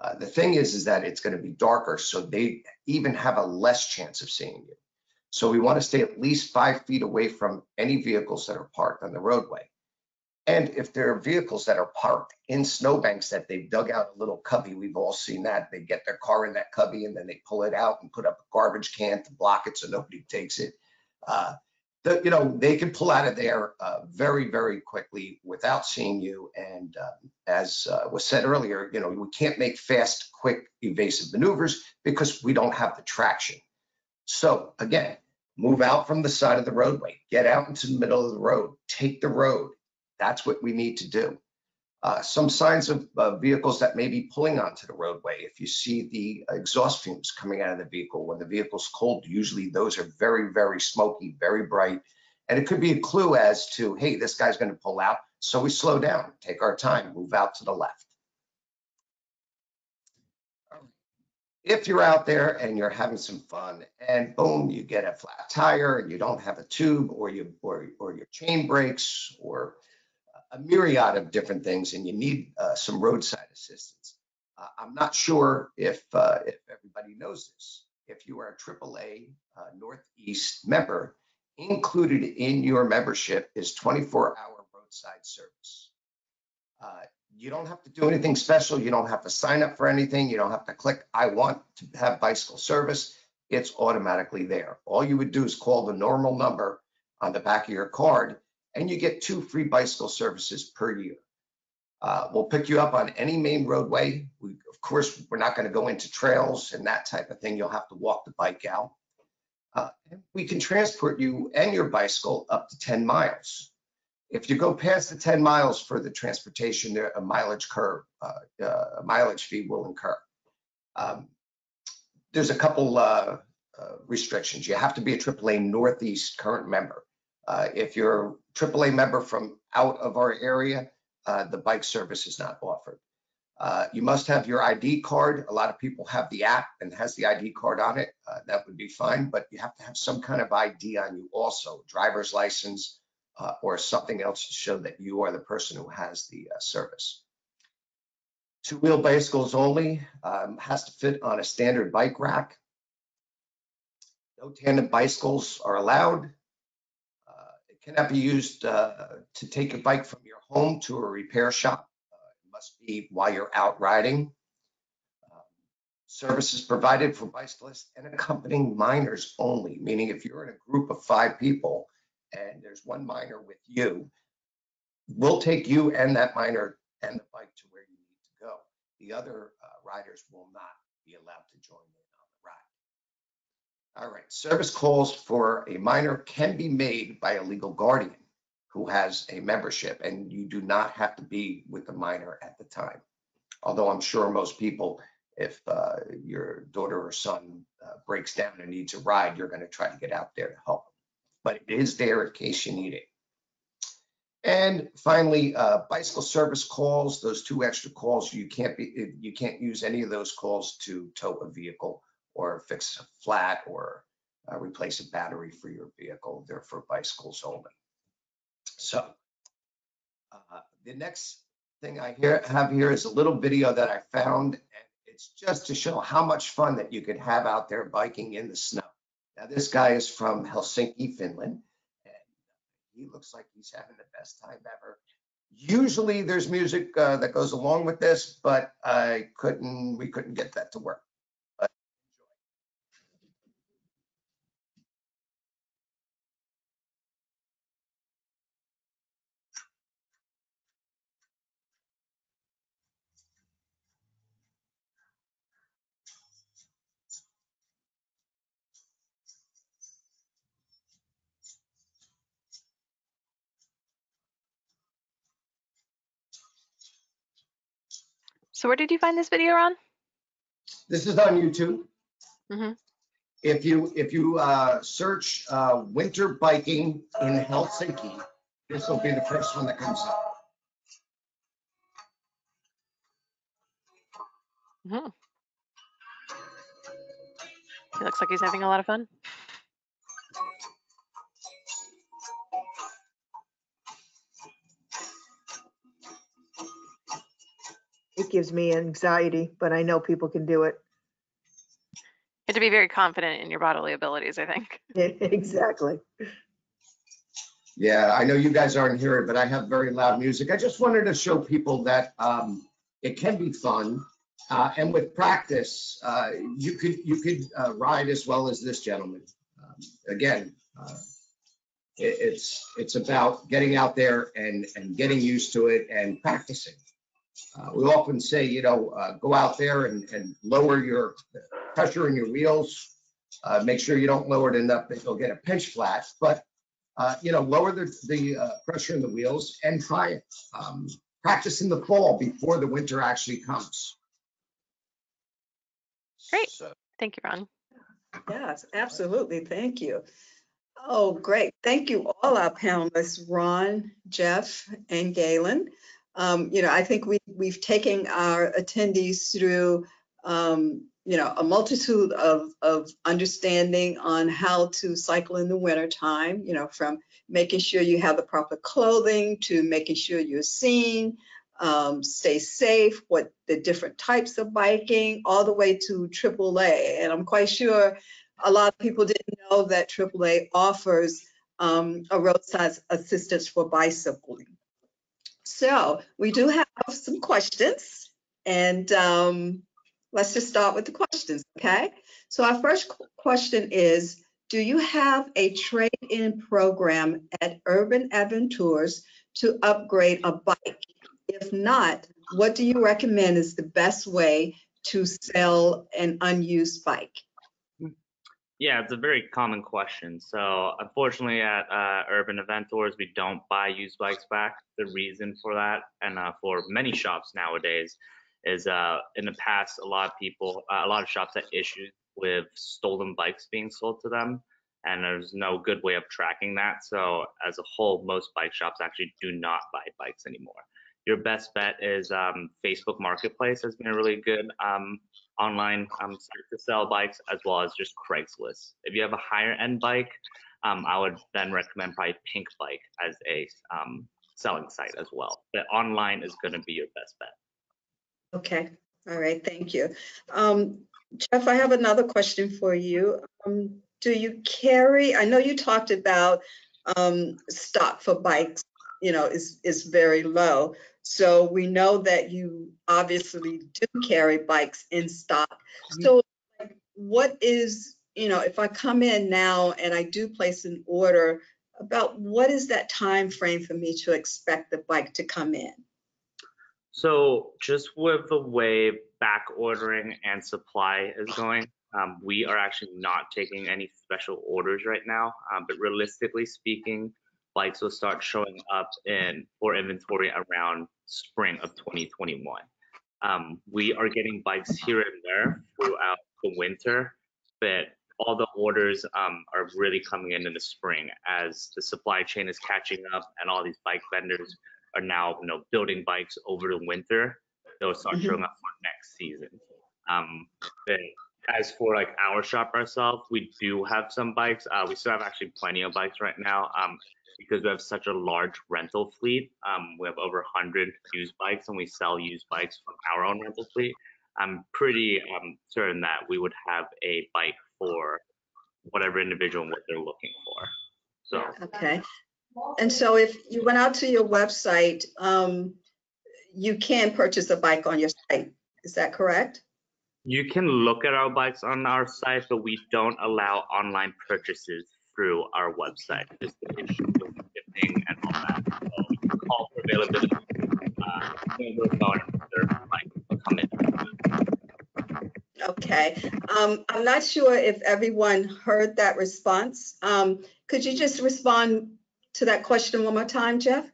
Speaker 5: Uh, the thing is, is that it's going to be darker, so they even have a less chance of seeing you. So we want to stay at least five feet away from any vehicles that are parked on the roadway. And if there are vehicles that are parked in snowbanks that they've dug out a little cubby, we've all seen that. They get their car in that cubby and then they pull it out and put up a garbage can to block it so nobody takes it. Uh, you know, they can pull out of there uh, very, very quickly without seeing you. And um, as uh, was said earlier, you know, we can't make fast, quick, evasive maneuvers because we don't have the traction. So again, move out from the side of the roadway, get out into the middle of the road, take the road. That's what we need to do. Uh, some signs of uh, vehicles that may be pulling onto the roadway. If you see the exhaust fumes coming out of the vehicle when the vehicle's cold, usually those are very, very smoky, very bright. And it could be a clue as to, hey, this guy's going to pull out. So we slow down, take our time, move out to the left. if you're out there and you're having some fun and boom, you get a flat tire and you don't have a tube or you or, or your chain breaks or a myriad of different things and you need uh, some roadside assistance. Uh, I'm not sure if uh, if everybody knows this. If you are a AAA uh, Northeast member, included in your membership is 24-hour roadside service. Uh, you don't have to do anything special. You don't have to sign up for anything. You don't have to click, I want to have bicycle service. It's automatically there. All you would do is call the normal number on the back of your card and you get two free bicycle services per year. Uh, we'll pick you up on any main roadway. We, of course, we're not going to go into trails and that type of thing. You'll have to walk the bike out. Uh, we can transport you and your bicycle up to 10 miles. If you go past the 10 miles for the transportation, there- a mileage curve, uh, uh, a mileage fee will incur. Um, There's a couple uh, uh, restrictions. You have to be a AAA Northeast current member. Uh, If you're AAA member from out of our area, uh, the bike service is not offered. Uh, You must have your ID card. A lot of people have the app and has the ID card on it. Uh, That would be fine, but you have to have some kind of ID on you also, driver's license, uh, or something else to show that you are the person who has the uh, service. Two-wheel bicycles only, um, has to fit on a standard bike rack. No tandem bicycles are allowed. Cannot be used uh, to take a bike from your home to a repair shop. Uh, It must be while you're out riding. Um, Services provided for bicyclists and accompanying minors only, meaning if you're in a group of five people and there's one minor with you, we'll take you and that minor and the bike to where you need to go. The other uh, riders will not be allowed to join. All right, service calls for a minor can be made by a legal guardian who has a membership, and you do not have to be with the minor at the time. Although I'm sure most people, if uh, your daughter or son uh, breaks down and needs a ride, you're going to try to get out there to help. But it is there in case you need it. And finally, uh, bicycle service calls, those two extra calls, you can't be, you can't use any of those calls to tow a vehicle or fix a flat or uh, replace a battery for your vehicle. They're for bicycles only. So uh, the next thing I have here is a little video that I found. and It's just to show how much fun that you could have out there biking in the snow. Now, this guy is from Helsinki, Finland. and He looks like he's having the best time ever. Usually there's music uh, that goes along with this, but I couldn't, we couldn't get that to work.
Speaker 2: So where did you find this video, Ron?
Speaker 5: This is on YouTube.
Speaker 2: Mhm.
Speaker 5: If you, if you uh, search uh, winter biking in Helsinki, this will be the first one that comes up.
Speaker 2: Mhm. He looks like he's having a lot of fun.
Speaker 1: Gives me anxiety, but I know people can do it.
Speaker 2: You have to be very confident in your bodily abilities, I think.
Speaker 1: Exactly.
Speaker 5: Yeah, I know you guys aren't hearing, but I have very loud music. I just wanted to show people that um, it can be fun. Uh, and with practice, uh, you could you could uh, ride as well as this gentleman. Um, again, uh, it, it's it's about getting out there and and getting used to it and practicing. Uh, we often say, you know, uh, go out there and, and lower your pressure in your wheels. Uh, make sure you don't lower it enough that you'll get a pinch flat, but uh, you know, lower the, the uh, pressure in the wheels and try it. Um, practice in the fall before the winter actually comes.
Speaker 2: Great.
Speaker 5: So,
Speaker 2: Thank you, Ron.
Speaker 6: Yes, absolutely. Thank you. Oh, great. Thank you all our panelists, Ron, Jeff, and Galen. Um, you know, I think we, we've taken our attendees through, um, you know, a multitude of, of understanding on how to cycle in the wintertime, you know, from making sure you have the proper clothing to making sure you're seen, um, stay safe, what the different types of biking, all the way to AAA. And I'm quite sure a lot of people didn't know that AAA offers um, a roadside assistance for bicycling. So we do have some questions, and um, let's just start with the questions, okay? So our first question is, do you have a trade-in program at Urban AdvenTours to upgrade a bike? If not, what do you recommend is the best way to sell an unused bike?
Speaker 4: Yeah, it's a very common question. So unfortunately at uh, Urban AdvenTours, we don't buy used bikes back. The reason for that, and uh, for many shops nowadays, is uh, in the past, a lot of people, uh, a lot of shops had issues with stolen bikes being sold to them. And there's no good way of tracking that. So as a whole, most bike shops actually do not buy bikes anymore. Your best bet is um, Facebook Marketplace has been a really good um, online um, to sell bikes as well as just Craigslist. If you have a higher end bike, um, I would then recommend probably Pink Bike as a um, selling site as well. But online is going to be your best bet.
Speaker 6: Okay, all right, thank you. Um, Jeff, I have another question for you. Um, do you carry, I know you talked about um, stock for bikes, you know, is, is very low. So we know that you obviously do carry bikes in stock. So like, what is, you know, if I come in now and I do place an order, about what is that time frame for me to expect the bike to come in?
Speaker 4: So just with the way back ordering and supply is going, um, we are actually not taking any special orders right now. Um, but realistically speaking, bikes will start showing up in for inventory around spring of 2021. Um, we are getting bikes here and there throughout the winter, but all the orders um, are really coming in in the spring as the supply chain is catching up and all these bike vendors are now you know building bikes over the winter. They'll start
Speaker 6: Mhm.
Speaker 4: showing up for next season. Um, but as for like our shop ourselves, we do have some bikes. Uh, we still have actually plenty of bikes right now. Um, because we have such a large rental fleet. Um, we have over 100 used bikes, and we sell used bikes from our own rental fleet. I'm pretty um, certain that we would have a bike for whatever individual and what they're looking for. So
Speaker 6: Okay. And so if you went out to your website, um, you can purchase a bike on your site. Is that correct?
Speaker 4: you can look at our bikes on our site, but we don't allow online purchases through our website. Just the issue with shipping and all that. So call for availability. Uh, over the phone, and their bike will come in.
Speaker 6: Okay. Um, I'm not sure if everyone heard that response. Um, could you just respond to that question one more time, Jeff?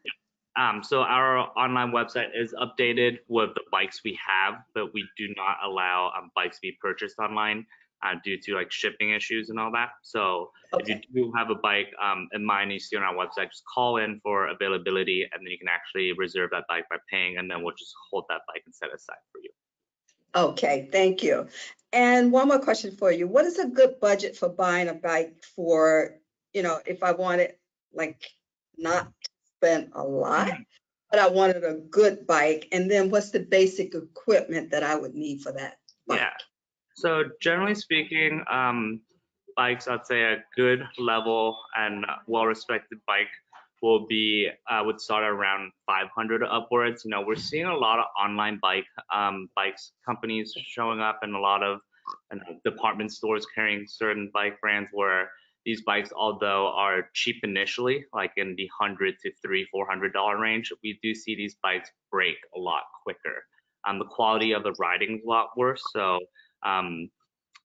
Speaker 4: Um, so our online website is updated with the bikes we have, but we do not allow um, bikes to be purchased online uh, due to like shipping issues and all that. So if you do have a bike um, in mind you see on our website, just call in for availability, and then you can actually reserve that bike by paying, and then we'll just hold that bike and set it aside for you.
Speaker 6: Okay, thank you. And one more question for you. What is a good budget for buying a bike for, you know, if I wanted like not spend a lot, but I wanted a good bike? And then what's the basic equipment that I would need for that? bike?
Speaker 4: Yeah. So generally speaking, um, bikes, I'd say a good level and well-respected bike will be, uh, would start around 500 upwards. You know, we're seeing a lot of online bike, um, bikes companies showing up and a lot of you know, department stores carrying certain bike brands where these bikes, although are cheap initially, like in the hundred to three, four hundred dollar range, we do see these bikes break a lot quicker. Um, the quality of the riding is a lot worse. So um,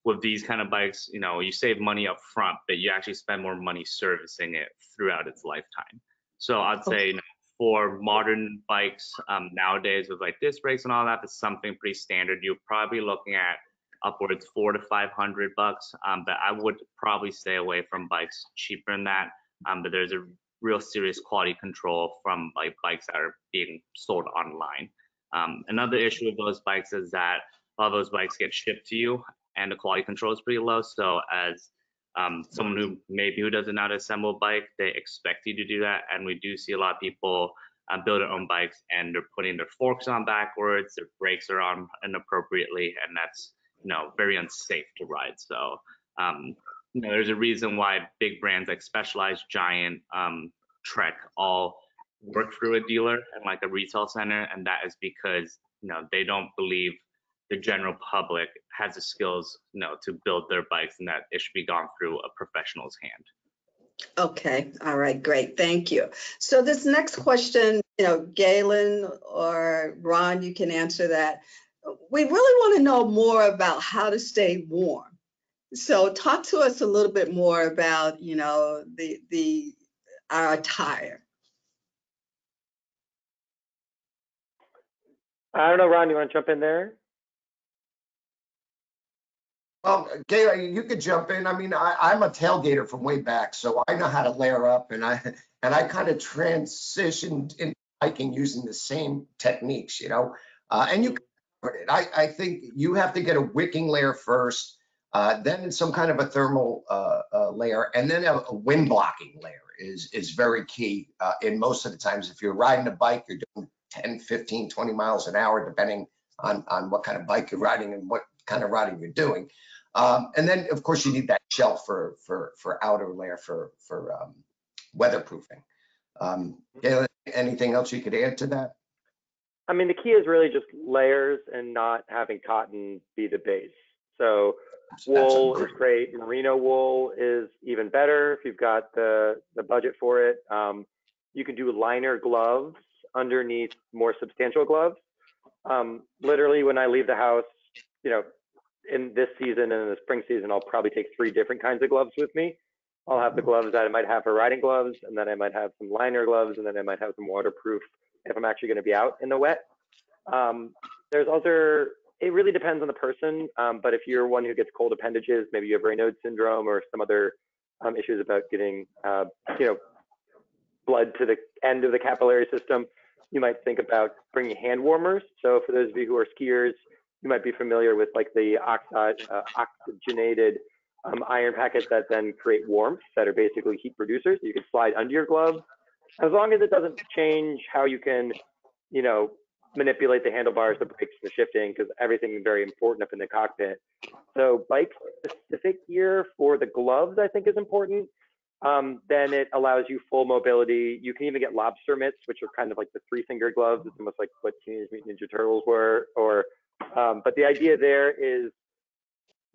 Speaker 4: with these kind of bikes, you know, you save money up front, but you actually spend more money servicing it throughout its lifetime. So I'd say you know, for modern bikes um, nowadays with like disc brakes and all that, it's something pretty standard. You're probably looking at upwards four to five hundred bucks. Um, but I would probably stay away from bikes cheaper than that. Um, but there's a real serious quality control from like bikes that are being sold online. Um, another issue with those bikes is that lot of those bikes get shipped to you and the quality control is pretty low. So as um, someone who maybe who doesn't know how to assemble a bike, they expect you to do that. And we do see a lot of people uh, build their own bikes and they're putting their forks on backwards, their brakes are on inappropriately, and that's you know very unsafe to ride. So um, you know there's a reason why big brands like Specialized, Giant, um, Trek all work through a dealer and like a retail center, and that is because you know they don't believe the general public has the skills, you know, to build their bikes, and that it should be gone through a professional's hand.
Speaker 6: Okay, all right, great, thank you. So this next question, you know, Galen or Ron, you can answer that. We really want to know more about how to stay warm. So talk to us a little bit more about, you know, the, the, our attire.
Speaker 3: I don't know, Ron, you want to jump in there?
Speaker 5: Well, Gail, you could jump in. I mean, I, I'm a tailgater from way back, so I know how to layer up and I, and I kind of transitioned in hiking using the same techniques, you know? Uh, and you covered it. I, I think you have to get a wicking layer first, uh, then some kind of a thermal, uh, uh, layer, and then a, a wind blocking layer is, is very key, uh, in most of the times. If you're riding a bike, you're doing 10, 15, 20 miles an hour, depending on, on what kind of bike you're riding and what kind of routing you're doing. Um, and then, of course, you need that shell for, for, for outer layer for, for, um, weatherproofing. Um, Galen, anything else you could add to that?
Speaker 3: I mean, the key is really just layers and not having cotton be the base. So
Speaker 5: That's- that's
Speaker 3: wool is
Speaker 5: great-
Speaker 3: great. Merino wool is even better if you've got the, the budget for it. Um, you can do liner gloves underneath more substantial gloves. Um, literally, when I leave the house, you know, in this season and in the spring season, I'll probably take three different kinds of gloves with me. I'll have the gloves that I might have for riding gloves, and then I might have some liner gloves, and then I might have some waterproof if I'm actually going to be out in the wet. Um, there's other, it really depends on the person, um, but if you're one who gets cold appendages, maybe you have Raynaud's syndrome or some other um, issues about getting, uh, you know, blood to the end of the capillary system, you might think about bringing hand warmers. So for those of you who are skiers, you might be familiar with like the oxide, uh, oxygenated um, iron packets that then create warmth that are basically heat producers. You can slide under your glove as long as it doesn't change how you can, you know, manipulate the handlebars, the brakes, the shifting, because everything is very important up in the cockpit. So bike specific gear for the gloves, I think is important. Um, then it allows you full mobility. You can even get lobster mitts, which are kind of like the three finger gloves. It's almost like what Teenage Mutant Ninja Turtles were, or, um, but the idea there is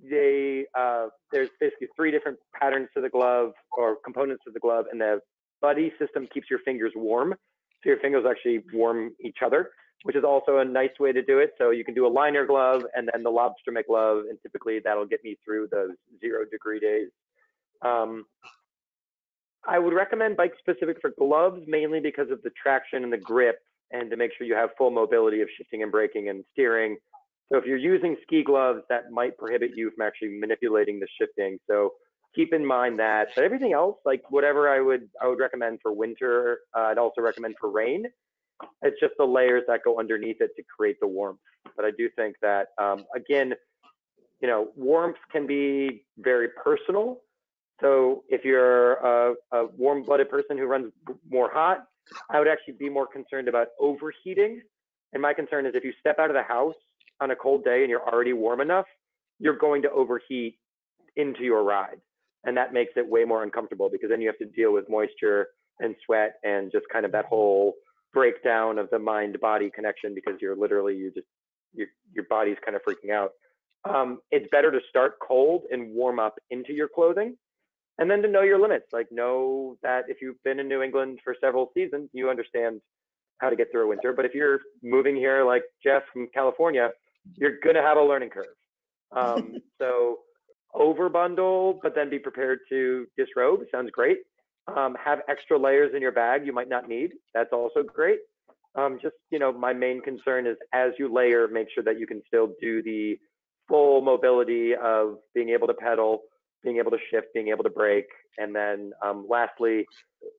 Speaker 3: they, uh, there's basically three different patterns to the glove or components of the glove and the buddy system keeps your fingers warm. So your fingers actually warm each other, which is also a nice way to do it. So you can do a liner glove and then the lobster mitt glove, and typically that'll get me through those zero degree days. Um, I would recommend bike specific for gloves mainly because of the traction and the grip and to make sure you have full mobility of shifting and braking and steering. So if you're using ski gloves, that might prohibit you from actually manipulating the shifting. So keep in mind that. But everything else, like whatever I would I would recommend for winter, uh, I'd also recommend for rain. It's just the layers that go underneath it to create the warmth. But I do think that um, again, you know, warmth can be very personal. So if you're a, a warm-blooded person who runs more hot, I would actually be more concerned about overheating. And my concern is if you step out of the house on a cold day and you're already warm enough, you're going to overheat into your ride. And that makes it way more uncomfortable because then you have to deal with moisture and sweat and just kind of that whole breakdown of the mind body connection because you're literally, you just, your, your body's kind of freaking out. Um, it's better to start cold and warm up into your clothing and then to know your limits like know that if you've been in new england for several seasons you understand how to get through a winter but if you're moving here like jeff from california you're going to have a learning curve um, so over bundle but then be prepared to disrobe sounds great um, have extra layers in your bag you might not need that's also great um, just you know my main concern is as you layer make sure that you can still do the full mobility of being able to pedal being able to shift, being able to brake, and then um, lastly,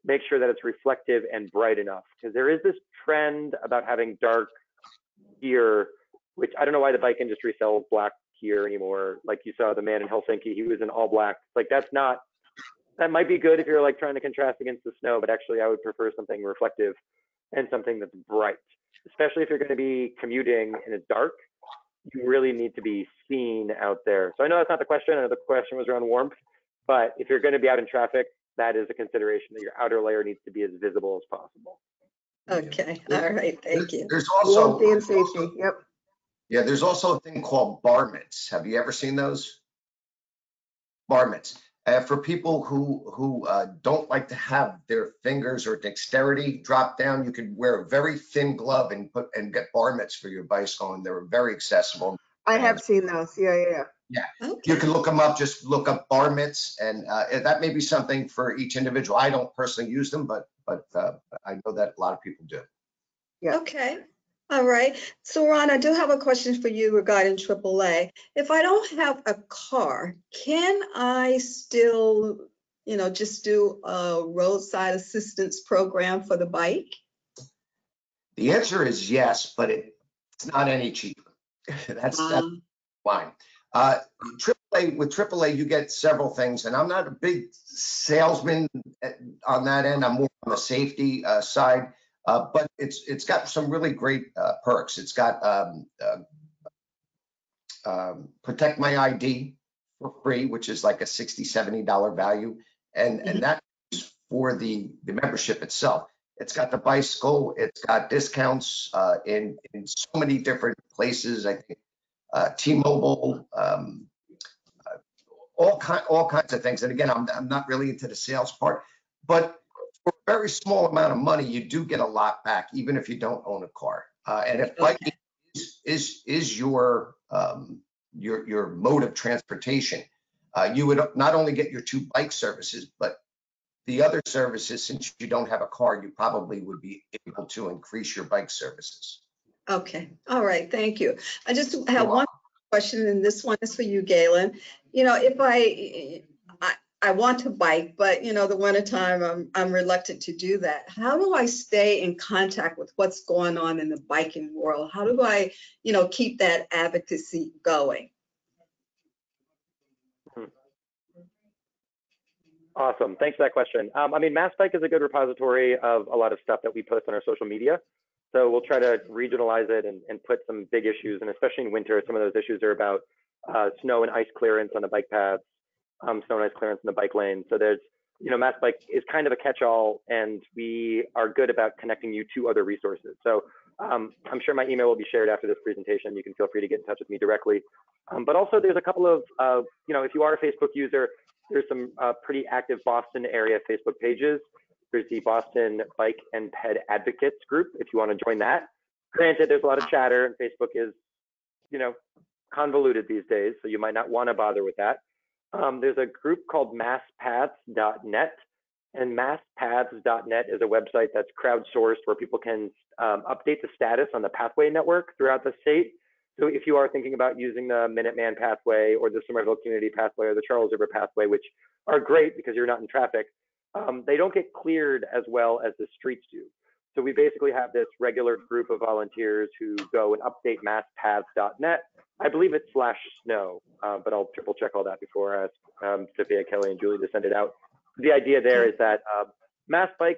Speaker 3: make sure that it's reflective and bright enough. Because there is this trend about having dark gear, which I don't know why the bike industry sells black gear anymore. Like you saw the man in Helsinki, he was in all black. Like that's not. That might be good if you're like trying to contrast against the snow, but actually I would prefer something reflective and something that's bright, especially if you're going to be commuting and it's dark you really need to be seen out there. So I know that's not the question. I know the question was around warmth, but if you're going to be out in traffic, that is a consideration that your outer layer needs to be as visible as possible.
Speaker 6: Okay, all right, thank you.
Speaker 5: There's also,
Speaker 1: Warmth and safety, yep.
Speaker 5: Yeah, there's also a thing called bar mitts. Have you ever seen those? Bar mitts. Uh, for people who, who uh, don't like to have their fingers or dexterity drop down, you could wear a very thin glove and put, and get bar mitts for your bicycle, and they're very accessible.
Speaker 1: I have seen those. Yeah, yeah, yeah.
Speaker 5: You
Speaker 6: Okay,
Speaker 5: can look them up, just look up bar mitts, and uh, that may be something for each individual. I don't personally use them, but, but uh, I know that a lot of people do. Yeah.
Speaker 6: okay, all right. So Ron, I do have a question for you regarding AAA. If I don't have a car, can I still, you know, just do a roadside assistance program for the bike?
Speaker 5: The answer is yes, but it- it's not any cheaper. That's, that's
Speaker 6: Um,
Speaker 5: fine. Uh, AAA, with AAA, you get several things, and I'm not a big salesman on that end. I'm more on the safety uh, side. Uh, But it's, it's got some really great uh, perks. It's got um, uh, um, Protect My ID for free, which is like a 60, 70 dollar value. And,
Speaker 6: Mhm.
Speaker 5: and that is for the, the membership itself. It's got the bicycle, it's got discounts uh, in, in so many different places. I think uh, T-Mobile, um, uh, all kind, all kinds of things. And again, I'm, I'm not really into the sales part, but for a very small amount of money, you do get a lot back, even if you don't own a car. Uh, and if biking is, is, is your, um, your, your mode of transportation, uh, you would not only get your two bike services, but the other services, since you don't have a car, you probably would be able to increase your bike services.
Speaker 6: Okay, all right, thank you. I just have one question, and this one is for you, Galen. You know, if I, I, want to bike, but you know, the wintertime, I'm, I'm reluctant to do that. How do I stay in contact with what's going on in the biking world? How do I, you know, keep that advocacy going?
Speaker 3: Awesome. Thanks for that question. Um, I mean, MassBike is a good repository of a lot of stuff that we post on our social media. So we'll try to regionalize it and, and put some big issues, and especially in winter, some of those issues are about uh, snow and ice clearance on the bike paths, um, snow and ice clearance in the bike lane. So there's, you know, MassBike is kind of a catch-all, and we are good about connecting you to other resources. So um, I'm sure my email will be shared after this presentation. You can feel free to get in touch with me directly. Um, but also, there's a couple of, uh, you know, if you are a Facebook user, there's some uh, pretty active Boston area Facebook pages. There's the Boston Bike and Ped Advocates group, if you want to join that. Granted, there's a lot of chatter, and Facebook is, you know, convoluted these days, so you might not want to bother with that. Um, there's a group called masspaths.net, and masspaths.net is a website that's crowdsourced where people can um, update the status on the pathway network throughout the state. So if you are thinking about using the Minuteman pathway or the Somerville Community Pathway or the Charles River Pathway, which are great because you're not in traffic, um, they don't get cleared as well as the streets do. So we basically have this regular group of volunteers who go and update masspaths.net. I believe it's slash snow, uh, but I'll triple check all that before I ask um, Sophia, Kelly, and Julie to send it out. The idea there is that uh,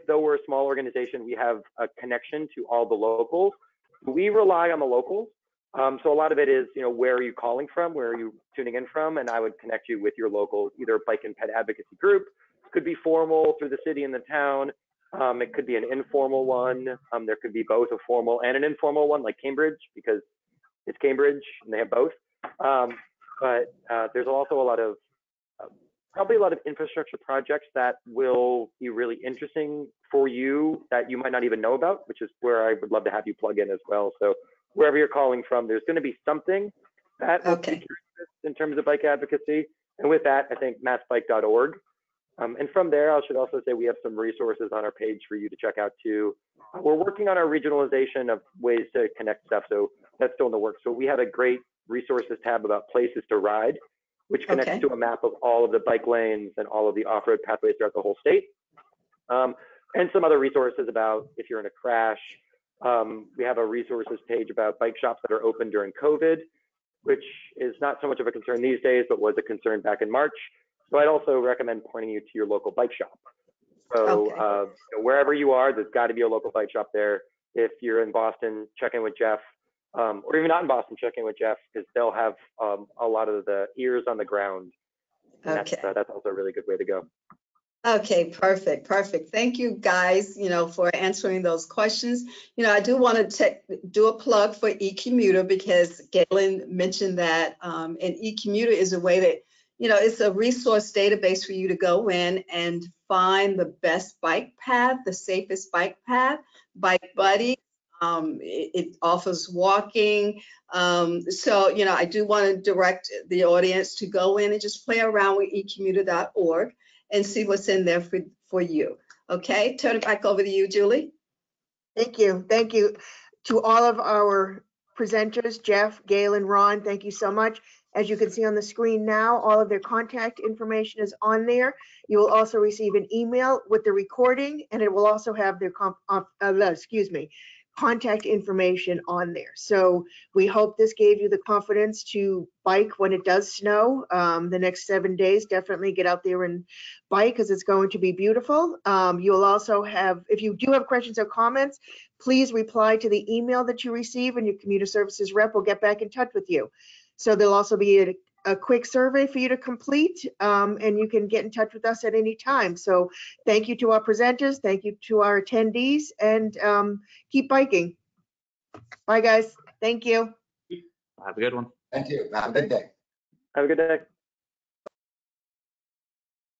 Speaker 3: though we're a small organization, we have a connection to all the locals. We rely on the locals. Um, so a lot of it is, you know, where are you calling from? Where are you tuning in from? And I would connect you with your local either bike and ped advocacy group. Could be formal through the city and the town. Um, it could be an informal one. Um, there could be both a formal and an informal one, like Cambridge, because it's Cambridge and they have both. Um, but uh, there's also a lot of uh, probably a lot of infrastructure projects that will be really interesting for you that you might not even know about, which is where I would love to have you plug in as well. So wherever you're calling from, there's going to be something that
Speaker 6: Okay.
Speaker 3: in terms of bike advocacy. And with that, I think massbike.org. Um, and from there, I should also say we have some resources on our page for you to check out too. Uh, We're working on our regionalization of ways to connect stuff, so that's still in the works. So we have a great resources tab about places to ride, which connects
Speaker 6: Okay.
Speaker 3: to a map of all of the bike lanes and all of the off-road pathways throughout the whole state. Um, and some other resources about if you're in a crash. Um, we have a resources page about bike shops that are open during COVID, which is not so much of a concern these days, but was a concern back in March. So I'd also recommend pointing you to your local bike shop. So
Speaker 6: Okay.
Speaker 3: uh, wherever you are, there's got to be a local bike shop there. If you're in Boston, check in with Jeff, um, or even not in Boston, check in with Jeff because they'll have um, a lot of the ears on the ground. And that's,
Speaker 6: Okay.
Speaker 3: uh, that's also a really good way to go.
Speaker 6: Okay, perfect, perfect. Thank you, guys, you know, for answering those questions. You know, I do want to take, do a plug for eCommuter because Galen mentioned that, um, and eCommuter is a way that, you know, it's a resource database for you to go in and find the best bike path, the safest bike path, bike buddy. Um, it, it offers walking. Um, so, you know, I do want to direct the audience to go in and just play around with ecommuter.org and see what's in there for, for you. Okay, turn it back over to you, Julie.
Speaker 1: Thank you. Thank you to all of our presenters, Jeff, Gail, and Ron. Thank you so much. As you can see on the screen now, all of their contact information is on there. You will also receive an email with the recording and it will also have their, comp- uh, uh, excuse me, contact information on there. So we hope this gave you the confidence to bike when it does snow. Um, the next seven days, definitely get out there and bike because it's going to be beautiful. Um, you'll also have, if you do have questions or comments, please reply to the email that you receive and your commuter services rep will get back in touch with you. So there'll also be a, a quick survey for you to complete, um, and you can get in touch with us at any time. So thank you to our presenters, thank you to our attendees, and um, keep biking. Bye, guys. Thank you.
Speaker 4: Have a good one.
Speaker 5: Thank you. Have a good day.
Speaker 3: Have a good day.